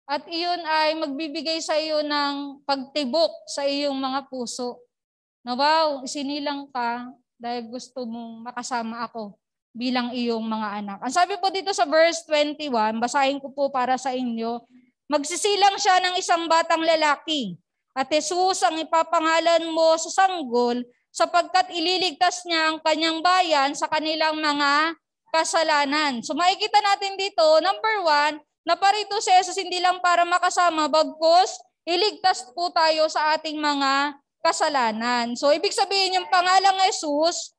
Speaker 4: At iyon ay magbibigay sa iyo ng pagtibok sa iyong mga puso. Na wow, isinilang ka dahil gusto mong makasama ako bilang iyong mga anak. Ang sabi po dito sa verse 21, basahin ko po para sa inyo, magsisilang siya ng isang batang lalaki at Jesus ang ipapangalan mo sa sanggol sapagkat ililigtas niya ang kanyang bayan sa kanilang mga kasalanan. So makikita natin dito, number one, na parito si Jesus hindi lang para makasama, bagkos iligtas po tayo sa ating mga kasalanan. So ibig sabihin yung pangalang Jesus,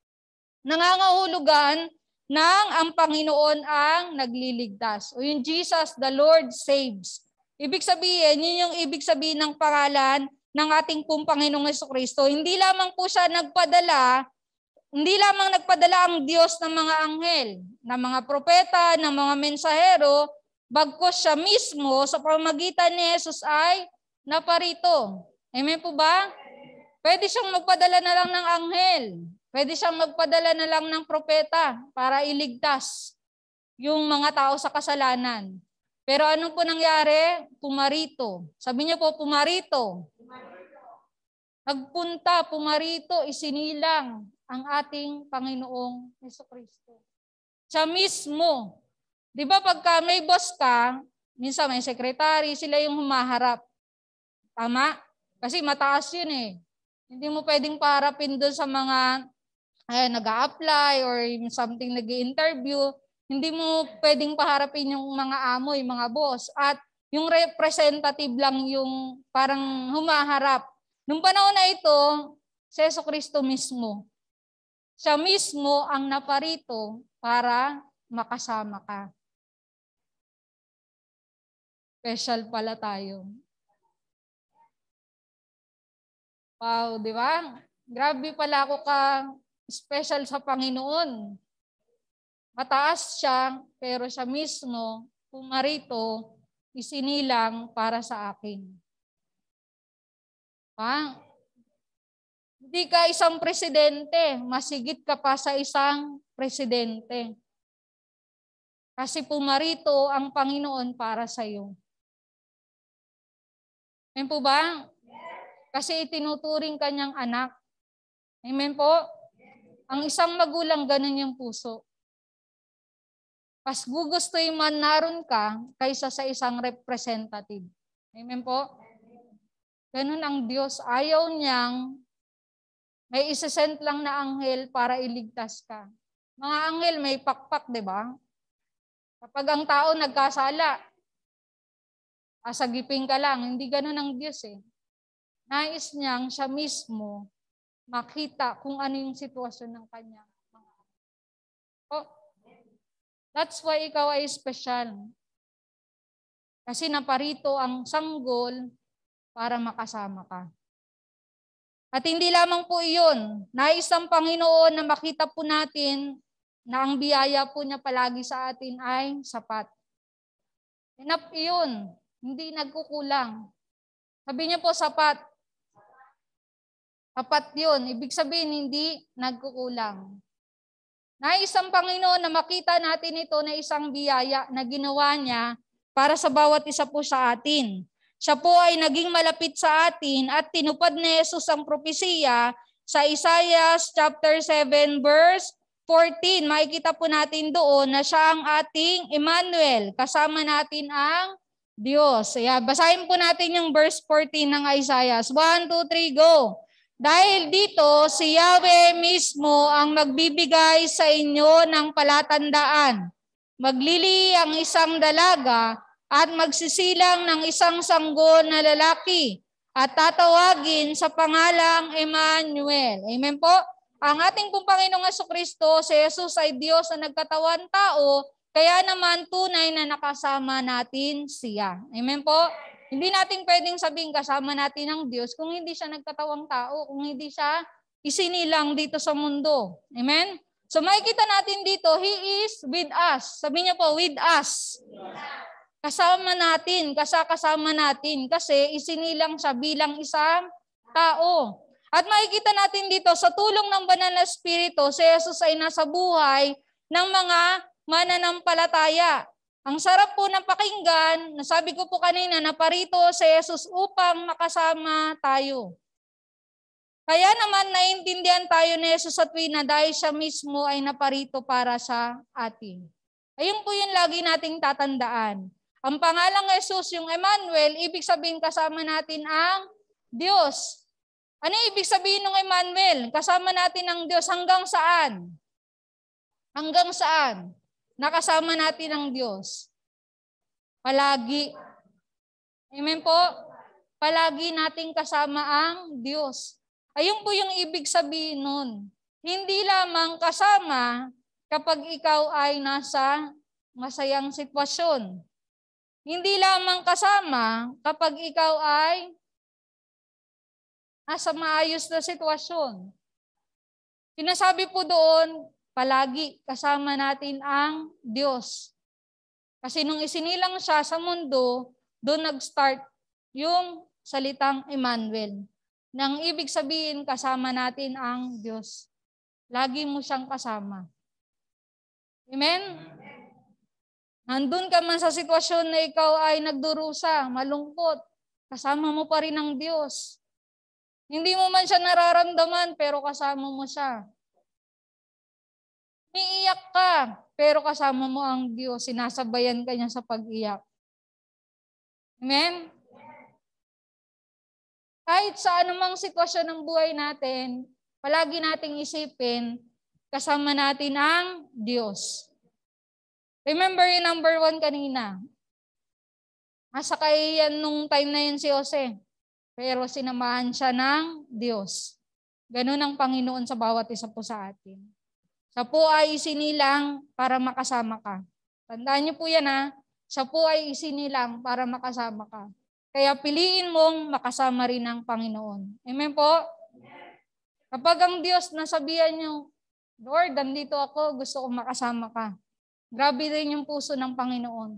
Speaker 4: nangangahulugan ng ang Panginoon ang nagliligtas. O yung Jesus, the Lord saves. Ibig sabihin, yun yung ibig sabihin ng pangalan ng ating pong Panginoong Yeso Kristo. Hindi lamang po siya nagpadala, hindi lamang nagpadala ang Diyos ng mga anghel, ng mga propeta, ng mga mensahero, Bagkos siya mismo sa pamagitan ni Jesus ay naparito. Amen po ba? Pwede siyang magpadala na lang ng anghel. Pwede siyang magpadala na lang ng propeta para iligtas yung mga tao sa kasalanan. Pero ano po nangyari? Pumarito. Sabi niya po, pumarito. Nagpunta, pumarito, isinilang ang ating Panginoong Yeso Kristo. Siya mismo Di ba pagka may boss ka, minsan may secretary, sila yung humaharap. Tama? Kasi mataas yun eh. Hindi mo pwedeng paharapin doon sa mga eh, nag apply or something nag interview Hindi mo pwedeng paharapin yung mga amo, yung mga boss. At yung representative lang yung parang humaharap. Nung panahon na ito, si Yeso Kristo mismo, siya mismo ang naparito para makasama ka. Special pala tayo. Wow, di ba? Grabe pala ako ka special sa Panginoon. Mataas siya, pero siya mismo, pumarito, isinilang para sa akin. Ha? Hindi ka isang presidente, masigit ka pa sa isang presidente. Kasi pumarito ang Panginoon para sa iyo. Amen po ba? Kasi itinuturing kanyang anak. Amen po? Ang isang magulang, ganun yung puso. Mas gugustoy man naroon ka kaysa sa isang representative. Amen po? Ganun ang Diyos. Ayaw niyang may isasent lang na anghel para iligtas ka. Mga anghel may pakpak, di ba? Kapag ang tao nagkasala, asagipin ka lang. Hindi ganun ang Diyos eh. Nais niyang siya mismo makita kung ano yung sitwasyon ng kanya. Oh, that's why ikaw ay special. Kasi naparito ang sanggol para makasama ka. At hindi lamang po iyon, nais ng Panginoon na makita po natin na ang biyaya po niya palagi sa atin ay sapat. Enough iyon. Hindi nagkukulang. Sabi niya po, sapat. Sapat yun. Ibig sabihin, hindi nagkukulang. Nais ang Panginoon na makita natin ito na isang biyaya na ginawa niya para sa bawat isa po sa atin. Siya po ay naging malapit sa atin at tinupad ni Jesus ang propesiya sa Isaiah chapter 7 verse 14. Makikita po natin doon na siya ang ating Emmanuel. Kasama natin ang Diyos. Yeah, basahin po natin yung verse 14 ng Isaiah. 1, 2, 3, go! Dahil dito, si Yahweh mismo ang magbibigay sa inyo ng palatandaan. maglili ang isang dalaga at magsisilang ng isang sanggol na lalaki at tatawagin sa pangalang Emmanuel. Amen po? Ang ating pong Panginoong Kristo, si Jesus ay Diyos na nagkatawan tao, kaya naman tunay na nakasama natin siya. Amen po? Hindi natin pwedeng sabihin kasama natin ang Diyos kung hindi siya nagkatawang tao, kung hindi siya isinilang dito sa mundo. Amen? So makikita natin dito, He is with us. Sabi niya po, with us. Kasama natin, kasakasama natin kasi isinilang siya bilang isang tao. At makikita natin dito, sa tulong ng banal na Espiritu, si Jesus ay nasa buhay ng mga mananampalataya. Ang sarap po ng pakinggan, nasabi ko po kanina na parito si Jesus upang makasama tayo. Kaya naman naiintindihan tayo ni Jesus at na dahil siya mismo ay naparito para sa atin. Ayun po yung lagi nating tatandaan. Ang pangalang Jesus, yung Emmanuel, ibig sabihin kasama natin ang Diyos. Ano ibig sabihin ng Emmanuel? Kasama natin ang Diyos hanggang saan? Hanggang saan? Nakasama natin ang Diyos. Palagi. Amen po? Palagi nating kasama ang Diyos. Ayun po yung ibig sabihin nun. Hindi lamang kasama kapag ikaw ay nasa masayang sitwasyon. Hindi lamang kasama kapag ikaw ay nasa maayos na sitwasyon. Sinasabi po doon, palagi kasama natin ang Diyos. Kasi nung isinilang siya sa mundo, doon nag-start yung salitang Emmanuel. Nang ibig sabihin, kasama natin ang Diyos. Lagi mo siyang kasama. Amen? Nandun ka man sa sitwasyon na ikaw ay nagdurusa, malungkot, kasama mo pa rin ang Diyos. Hindi mo man siya nararamdaman, pero kasama mo siya. Umiiyak ka, pero kasama mo ang Diyos. Sinasabayan ka niya sa pag-iyak. Amen? Kahit sa anumang sitwasyon ng buhay natin, palagi nating isipin, kasama natin ang Diyos. Remember yung number one kanina. Nasa yan nung time na yun si Jose. Pero sinamahan siya ng Diyos. Ganun ang Panginoon sa bawat isa po sa atin. Siya po ay isinilang para makasama ka. Tandaan niyo po yan ha. Siya po ay isinilang para makasama ka. Kaya piliin mong makasama rin ang Panginoon. Amen po? Kapag ang Diyos nasabihan niyo, Lord, nandito ako, gusto kong makasama ka. Grabe rin yung puso ng Panginoon.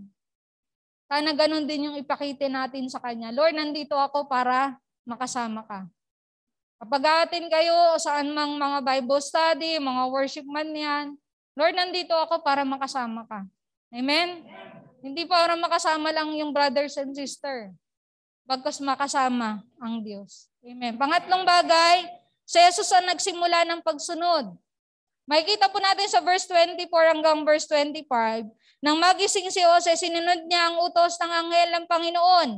Speaker 4: Sana ganun din yung ipakita natin sa Kanya. Lord, nandito ako para makasama ka. Kapag atin kayo saan mang mga Bible study, mga worship man yan, Lord, nandito ako para makasama ka. Amen? Hindi para makasama lang yung brothers and sister. Bagkas makasama ang Diyos. Amen. Pangatlong bagay, si Jesus ang nagsimula ng pagsunod. Makikita po natin sa verse 24 hanggang verse 25, nang magising si Jose, sinunod niya ang utos ng anghel ng Panginoon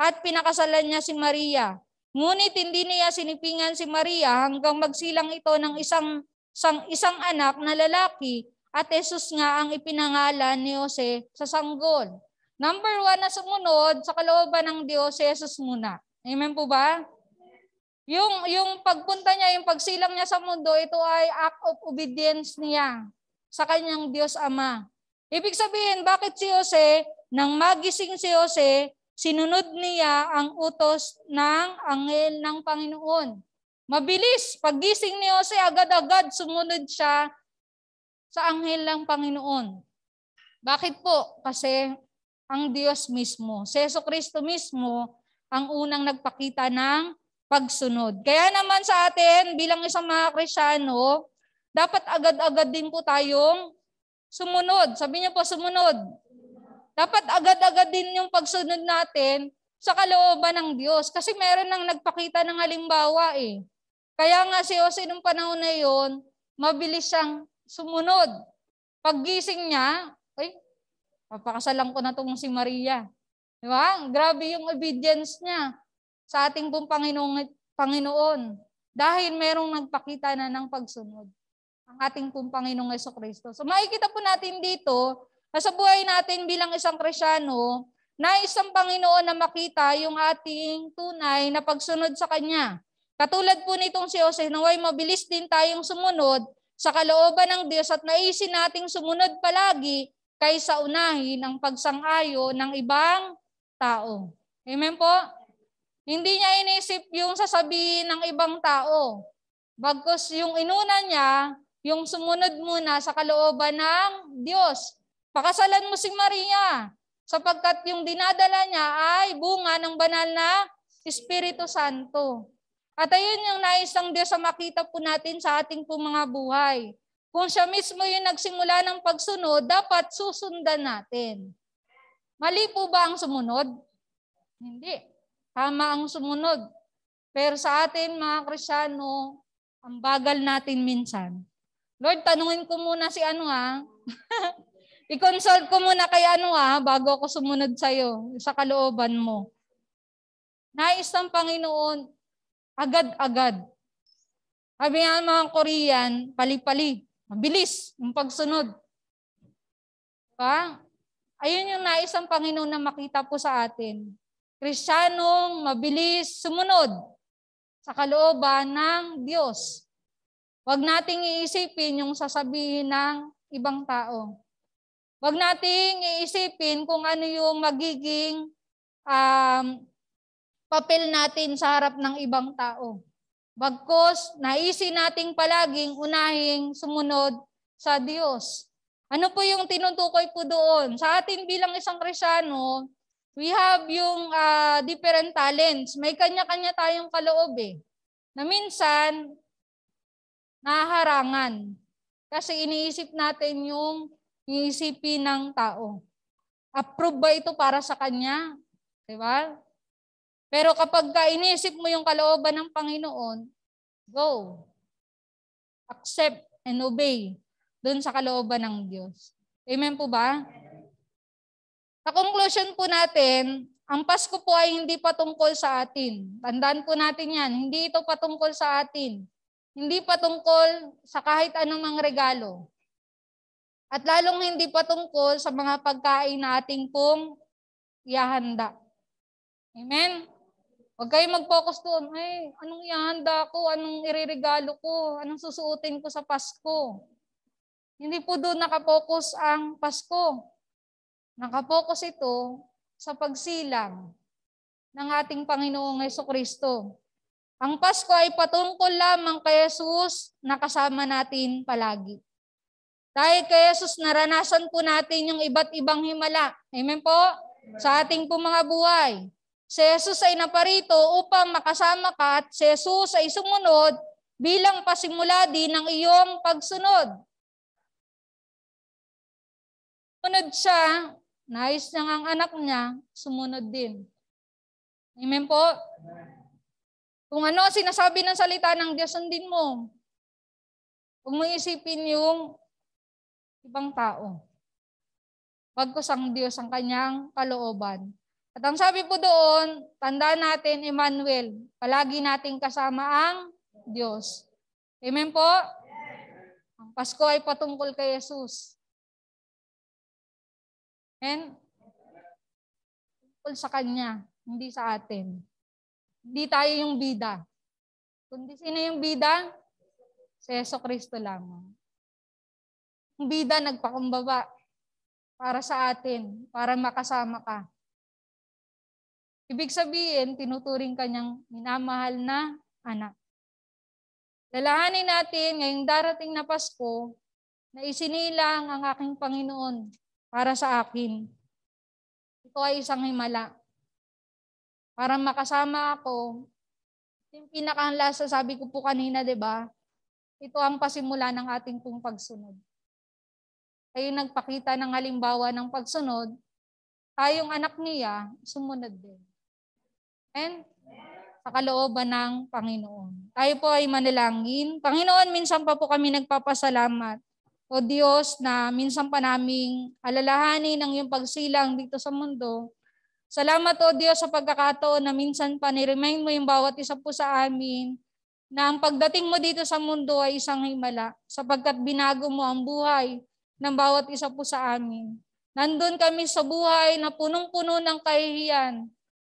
Speaker 4: at pinakasalan niya si Maria. Ngunit hindi niya sinipingan si Maria hanggang magsilang ito ng isang, isang, isang anak na lalaki at Jesus nga ang ipinangalan ni Jose sa sanggol. Number one na sumunod sa kalooban ng Diyos, si Jesus muna. Amen po ba? Yung, yung pagpunta niya, yung pagsilang niya sa mundo, ito ay act of obedience niya sa kanyang Diyos Ama. Ibig sabihin, bakit si Jose, nang magising si Jose, Sinunod niya ang utos ng angel ng Panginoon. Mabilis, pagising ni Jose, agad-agad sumunod siya sa anghel ng Panginoon. Bakit po? Kasi ang Diyos mismo, si Yeso Kristo mismo, ang unang nagpakita ng pagsunod. Kaya naman sa atin, bilang isang mga Krisyano, dapat agad-agad din po tayong sumunod. Sabi niyo po, sumunod. Dapat agad-agad din yung pagsunod natin sa kalooban ng Diyos. Kasi meron nang nagpakita ng halimbawa eh. Kaya nga si Jose nung panahon na yon, mabilis siyang sumunod. Paggising niya, ay, papakasalan ko na itong si Maria. Di ba? Grabe yung obedience niya sa ating pong Panginoon, Panginoon. Dahil merong nagpakita na ng pagsunod ang ating pong Panginoong Yeso Kristo. So makikita po natin dito Sa buhay natin bilang isang Krisyano, nais ng Panginoon na makita yung ating tunay na pagsunod sa Kanya. Katulad po nitong si Jose, naway mabilis din tayong sumunod sa kalooban ng Diyos at naisin nating sumunod palagi kaysa unahin ang pagsang-ayo ng ibang tao. Amen po? Hindi niya inisip yung sasabihin ng ibang tao. Bagkos yung inuna niya, yung sumunod muna sa kalooban ng Diyos. Pakasalan mo si Maria sapagkat yung dinadala niya ay bunga ng banal na Espiritu Santo. At ayun yung nais ng Diyos sa makita po natin sa ating po mga buhay. Kung siya mismo yung nagsimula ng pagsunod, dapat susundan natin. Mali po ba ang sumunod? Hindi. Tama ang sumunod. Pero sa atin mga Krisyano, ang bagal natin minsan. Lord, tanungin ko muna si ano ha. I-consult ko muna kay ano ha, bago ako sumunod sa'yo, sa kalooban mo. Nais ng Panginoon, agad-agad. Sabi nga mga Korean, pali-pali, mabilis yung pagsunod. Pa? Ayun yung nais ng Panginoon na makita po sa atin. Kristyanong mabilis sumunod sa kalooban ng Diyos. Huwag nating iisipin yung sasabihin ng ibang tao. Huwag nating iisipin kung ano yung magiging um, papel natin sa harap ng ibang tao. Bagkos, naisin nating palaging unahing sumunod sa Diyos. Ano po yung tinutukoy po doon? Sa atin bilang isang Krisyano, we have yung uh, different talents. May kanya-kanya tayong kaloob eh. Na minsan, naharangan. Kasi iniisip natin yung iisipin ng tao. Approve ba ito para sa kanya? Diba? Pero kapag ka inisip mo yung kalooban ng Panginoon, go. Accept and obey dun sa kalooban ng Diyos. Amen po ba? Sa conclusion po natin, ang Pasko po ay hindi patungkol sa atin. Tandaan po natin yan. Hindi ito patungkol sa atin. Hindi patungkol sa kahit anumang regalo. At lalong hindi patungkol sa mga pagkain na ating pong ihahanda. Amen? Huwag kayo mag-focus doon, ay, anong ihanda ko, anong iririgalo ko, anong susuotin ko sa Pasko. Hindi po doon nakapokus ang Pasko. Nakapokus ito sa pagsilang ng ating Panginoong Yeso Kristo. Ang Pasko ay patungkol lamang kay Jesus na kasama natin palagi. Dahil kay Jesus, naranasan po natin yung iba't ibang himala. Amen po? Sa ating po mga buhay. Si Jesus ay naparito upang makasama ka at si Jesus ay sumunod bilang pasimula din ng iyong pagsunod. Sumunod siya, nais niya ang anak niya, sumunod din. Amen po? Kung ano sinasabi ng salita ng Diyos, sundin mo. Huwag mo isipin yung ibang tao. Pagkos ang Diyos ang kanyang kalooban. At ang sabi po doon, tandaan natin, Emmanuel, palagi nating kasama ang Diyos. Amen po? Ang Pasko ay patungkol kay Jesus. And tungkol sa Kanya, hindi sa atin. Hindi tayo yung bida. Kundi sino yung bida? Si Yeso Kristo lamang. Bida nagpakumbaba para sa atin, para makasama ka. Ibig sabihin, tinuturing kanyang minamahal na anak. Lalahanin natin ngayong darating na Pasko na isinilang ang aking Panginoon para sa akin. Ito ay isang himala. Para makasama ako, yung pinakahanlasa, sabi ko po kanina, di ba? Ito ang pasimula ng ating pong pagsunod. Kayo nagpakita ng halimbawa ng pagsunod, tayong anak niya, sumunod din and sa kalooban ng Panginoon. Tayo po ay manalangin. Panginoon, minsan pa po kami nagpapasalamat. O Diyos, na minsan pa naming alalahanin ang iyong pagsilang dito sa mundo. Salamat o Diyos sa pagkakataon na minsan pa niremind mo yung bawat isa po sa amin na ang pagdating mo dito sa mundo ay isang himala sapagkat binago mo ang buhay ng bawat isa po sa amin. Nandun kami sa buhay na punong-puno ng kahihiyan.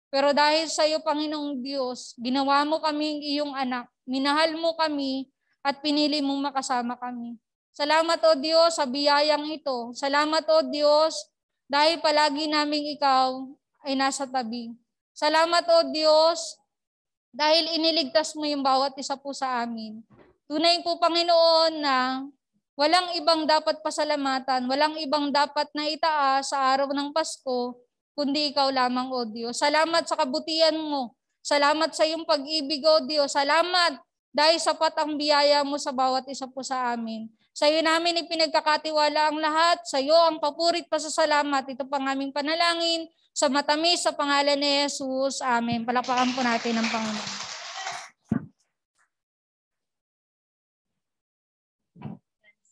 Speaker 4: Pero dahil sa iyo, Panginoong Diyos, ginawa mo kaming iyong anak. Minahal mo kami at pinili mong makasama kami. Salamat o Diyos sa biyayang ito. Salamat o Diyos dahil palagi naming ikaw ay nasa tabi. Salamat o Diyos dahil iniligtas mo yung bawat isa po sa amin. Tunay po Panginoon na walang ibang dapat pasalamatan, walang ibang dapat na itaas sa araw ng Pasko, kundi ikaw lamang o Diyos. Salamat sa kabutihan mo. Salamat sa iyong pag-ibig o Diyos. Salamat dahil sapat ang biyaya mo sa bawat isa po sa amin. Sa iyo namin ipinagkakatiwala ang lahat. Sa iyo ang papurit pa sa salamat. Ito pang aming panalangin sa matamis sa pangalan ni Jesus. Amen. Palakpakan po natin ang Panginoon.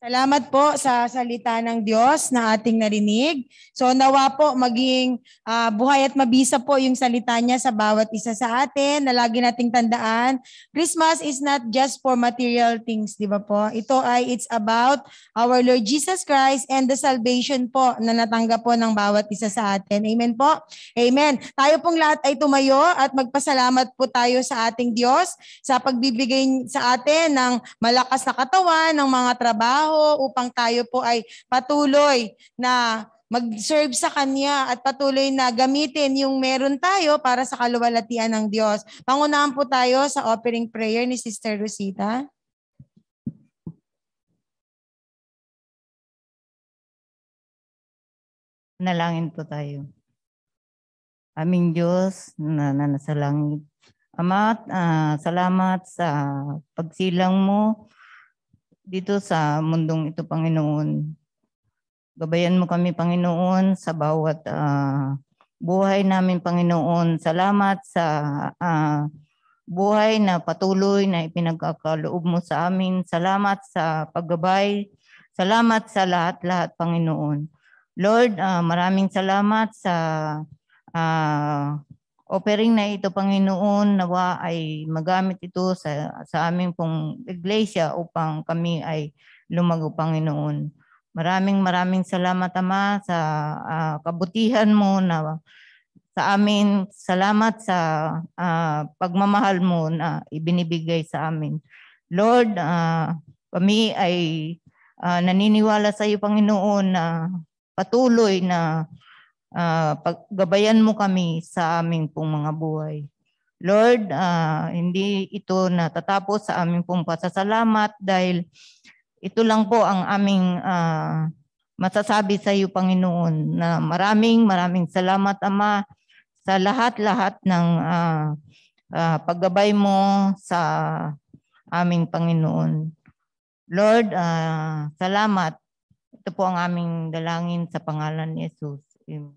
Speaker 2: Salamat po sa salita ng Diyos na ating narinig. So nawa po maging uh, buhay at mabisa po yung salita niya sa bawat isa sa atin na lagi nating tandaan. Christmas is not just for material things, di ba po? Ito ay it's about our Lord Jesus Christ and the salvation po na natanggap po ng bawat isa sa atin. Amen po? Amen. Tayo pong lahat ay tumayo at magpasalamat po tayo sa ating Diyos sa pagbibigay sa atin ng malakas na katawan, ng mga trabaho, upang tayo po ay patuloy na mag-serve sa Kanya at patuloy na gamitin yung meron tayo para sa kaluwalhatian ng Diyos. Pangunahan po tayo sa offering prayer ni Sister Rosita.
Speaker 5: Nalangin po tayo. Aming Diyos na, na nasa langit. Ama, uh, salamat sa pagsilang mo dito sa mundong ito, Panginoon. Gabayan mo kami, Panginoon, sa bawat uh, buhay namin, Panginoon. Salamat sa uh, buhay na patuloy na ipinagkakaloob mo sa amin. Salamat sa paggabay. Salamat sa lahat-lahat, Panginoon. Lord, uh, maraming salamat sa uh, offering na ito, Panginoon, nawa ay magamit ito sa, sa aming pong iglesia upang kami ay lumago, Panginoon. Maraming maraming salamat, Ama, sa uh, kabutihan mo na sa amin. Salamat sa uh, pagmamahal mo na ibinibigay sa amin. Lord, uh, kami ay uh, naniniwala sa iyo, Panginoon, na patuloy na uh, paggabayan mo kami sa aming pong mga buhay. Lord, uh, hindi ito natatapos sa aming pong pasasalamat dahil ito lang po ang aming uh, masasabi sa iyo, Panginoon, na maraming maraming salamat, Ama, sa lahat-lahat ng uh, uh, paggabay mo sa aming Panginoon. Lord, uh, salamat. Ito po ang aming dalangin sa pangalan ni Jesus. Amen.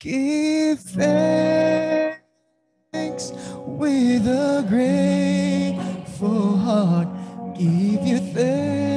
Speaker 1: Give thanks with a grateful heart. Give you thanks.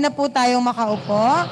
Speaker 2: Na po tayong makaupo.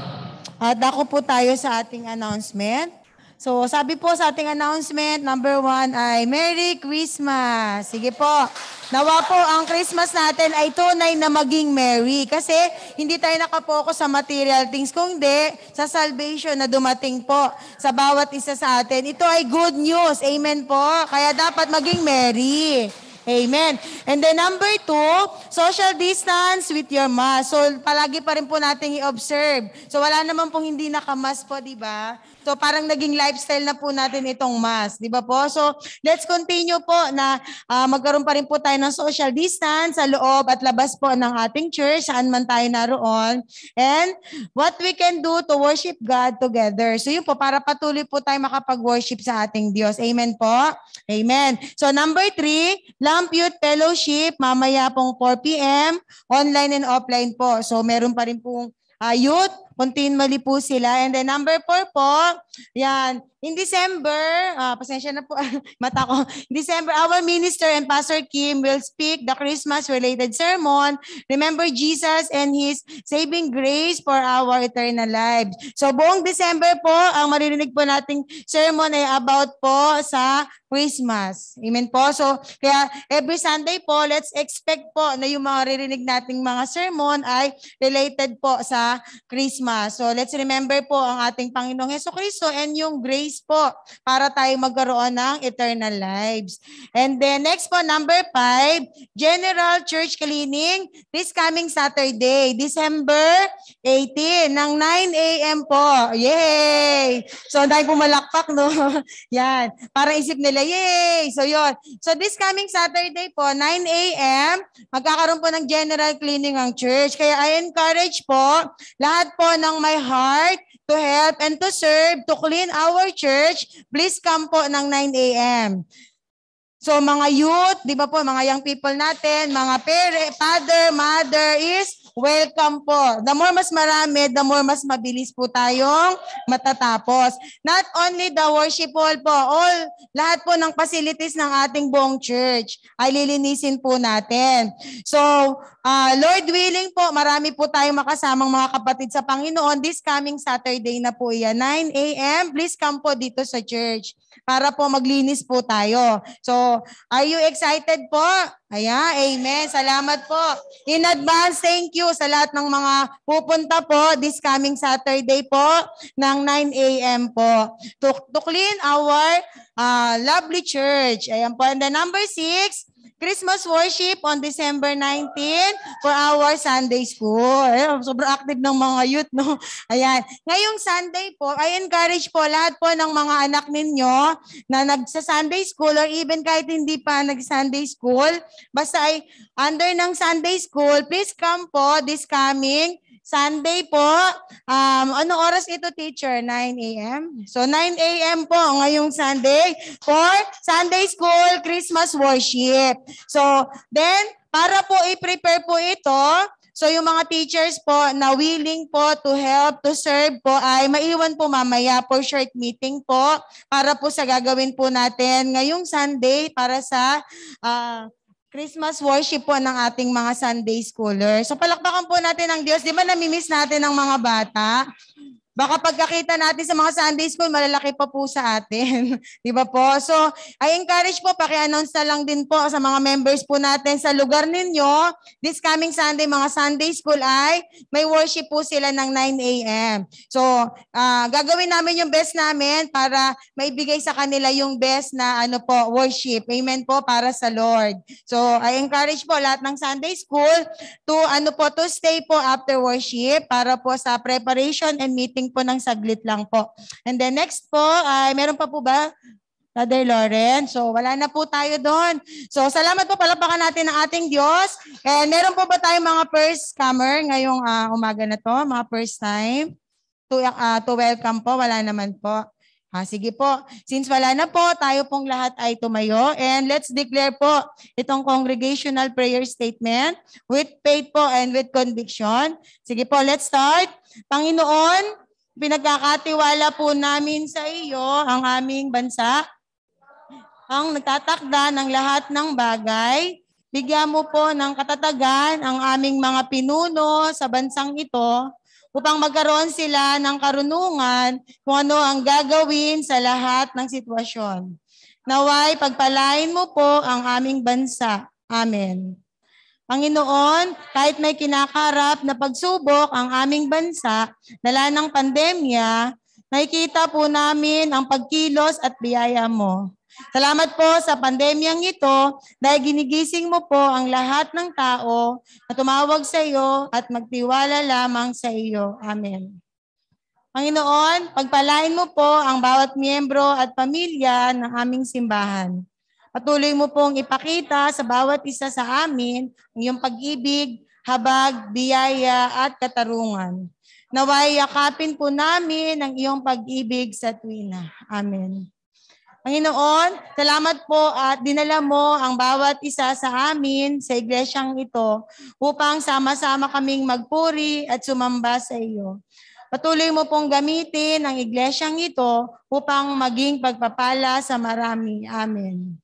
Speaker 2: At ako po tayo sa ating announcement. So sabi po sa ating announcement, number one ay Merry Christmas. Sige po. Nawa po ang Christmas natin ay tunay na maging merry. Kasi hindi tayo nakapokus sa material things, kundi sa salvation na dumating po sa bawat isa sa atin. Ito ay good news. Amen po. Kaya dapat maging merry. Amen. And then number two, social distance with your mask. So palagi pa rin po nating i-observe. So wala naman pong hindi nakamas po, di ba? So parang naging lifestyle na po natin itong mask, di ba po? So let's continue po na uh, magkaroon pa rin po tayo ng social distance sa loob at labas po ng ating church, saan man tayo naroon. And what we can do to worship God together. So yun po, para patuloy po tayo makapag-worship sa ating Diyos. Amen po? Amen. So number three, Lamp Youth Fellowship, mamaya pong 4 p.m., online and offline po. So meron pa rin pong uh, youth, continually po sila. And then number four po, yan, in December, uh, pasensya na po, mata ko, December, our minister and Pastor Kim will speak the Christmas-related sermon, Remember Jesus and His saving grace for our eternal lives. So buong December po, ang maririnig po nating sermon ay about po sa Christmas. Amen po. So, kaya every Sunday po, let's expect po na yung mga ririnig nating mga sermon ay related po sa Christmas. So, let's remember po ang ating Panginoong Heso Kristo and yung grace po para tayo magkaroon ng eternal lives. And then, next po, number five, General Church Cleaning this coming Saturday, December 18, ng 9 a.m. po. Yay! So, dahil pumalakpak, no? Yan. Para isip nila. Yay! So yon. So this coming Saturday po, 9 a.m., magkakaroon po ng general cleaning ang church. Kaya I encourage po lahat po ng my heart to help and to serve, to clean our church. Please come po ng 9 a.m. So mga youth, di ba po, mga young people natin, mga pere, father, mother is welcome po. The more mas marami, the more mas mabilis po tayong matatapos. Not only the worship hall po, all, lahat po ng facilities ng ating buong church ay lilinisin po natin. So, uh, Lord willing po, marami po tayong makasamang mga kapatid sa Panginoon. This coming Saturday na po yan, 9 a.m. Please come po dito sa church para po maglinis po tayo. So, are you excited po? Ayan, amen. Salamat po. In advance, thank you sa lahat ng mga pupunta po this coming Saturday po ng 9 a.m. po to, to clean our uh, lovely church. Ayan po. And the number six, Christmas worship on December 19 for our Sunday school. Ayun, sobrang active ng mga youth, no? Ayan. Ngayong Sunday po, I encourage po lahat po ng mga anak ninyo na nagsa-Sunday school or even kahit hindi pa nag-Sunday school, basta ay under ng Sunday school, please come po this coming Sunday po. Um, ano oras ito, teacher? 9 a.m.? So, 9 a.m. po ngayong Sunday for Sunday School Christmas Worship. So, then, para po i-prepare po ito, So yung mga teachers po na willing po to help, to serve po ay maiwan po mamaya for short meeting po para po sa gagawin po natin ngayong Sunday para sa uh, Christmas worship po ng ating mga Sunday schoolers. So palakpakan po natin ang Diyos. Di ba namimiss natin ang mga bata? Baka pagkakita natin sa mga Sunday school, malalaki pa po sa atin. Di ba po? So, I encourage po, paki-announce na lang din po sa mga members po natin sa lugar ninyo. This coming Sunday, mga Sunday school ay may worship po sila ng 9 a.m. So, uh, gagawin namin yung best namin para maibigay sa kanila yung best na ano po, worship. Amen po para sa Lord. So, I encourage po lahat ng Sunday school to ano po, to stay po after worship para po sa preparation and meeting po ng saglit lang po. And then next po, ay meron pa po ba? Brother Lauren. So wala na po tayo doon. So salamat po palapakan natin ng ating Diyos. And meron po ba tayong mga first comer ngayong uh, umaga na to? Mga first time? To, uh, to welcome po? Wala naman po. Ha, sige po. Since wala na po, tayo pong lahat ay tumayo and let's declare po itong congregational prayer statement with faith po and with conviction. Sige po, let's start. Panginoon, Pinagkakatiwala po namin sa iyo ang aming bansa, ang nagtatakda ng lahat ng bagay. Bigyan mo po ng katatagan ang aming mga pinuno sa bansang ito upang magkaroon sila ng karunungan kung ano ang gagawin sa lahat ng sitwasyon. Naway, pagpalain mo po ang aming bansa. Amen. Panginoon, kahit may kinakarap na pagsubok ang aming bansa, dala ng pandemya, nakikita po namin ang pagkilos at biyaya mo. Salamat po sa pandemyang ito dahil ginigising mo po ang lahat ng tao na tumawag sa iyo at magtiwala lamang sa iyo. Amen. Panginoon, pagpalain mo po ang bawat miyembro at pamilya ng aming simbahan. Patuloy mo pong ipakita sa bawat isa sa amin ang iyong pag-ibig, habag, biyaya at katarungan. Naway yakapin po namin ang iyong pag-ibig sa tuwina. Amen. Panginoon, salamat po at dinala mo ang bawat isa sa amin sa iglesyang ito upang sama-sama kaming magpuri at sumamba sa iyo. Patuloy mo pong gamitin ang iglesyang ito upang maging pagpapala sa marami. Amen.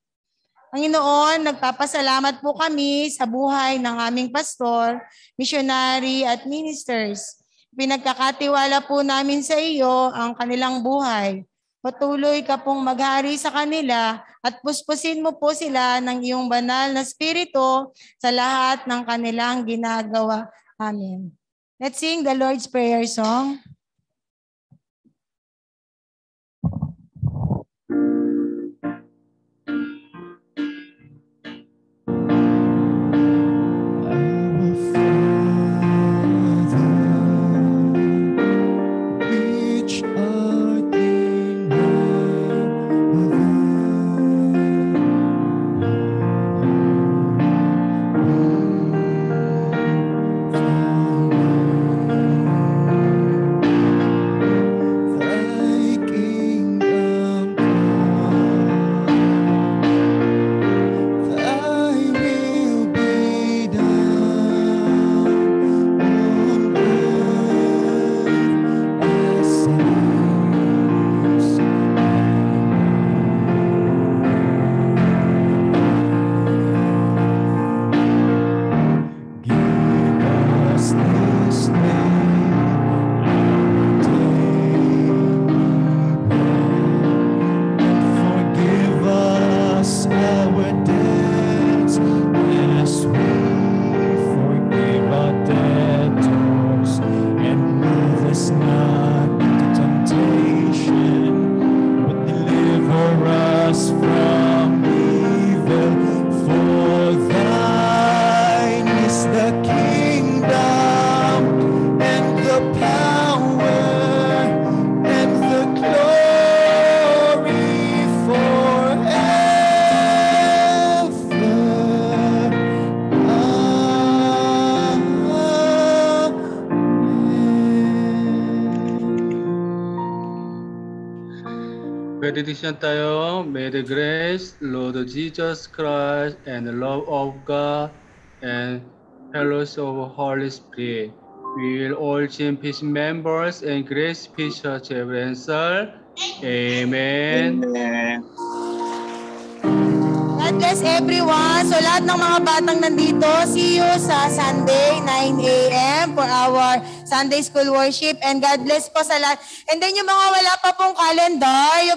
Speaker 2: Panginoon, nagpapasalamat po kami sa buhay ng aming pastor, missionary at ministers. Pinagkakatiwala po namin sa iyo ang kanilang buhay. Patuloy ka pong maghari sa kanila at puspusin mo po sila ng iyong banal na spirito sa lahat ng kanilang ginagawa. Amen. Let's sing the Lord's Prayer song.
Speaker 6: Benediction tayo. May the grace, Lord Jesus Christ, and the love of God, and fellowship of Holy Spirit. We will all change peace members and grace peace church answer. Amen.
Speaker 2: God bless everyone. So lahat ng mga batang nandito, see you sa Sunday, 9 a.m. for our Sunday School Worship. And God bless po sa lahat. And then yung mga wala pa pong calendar, you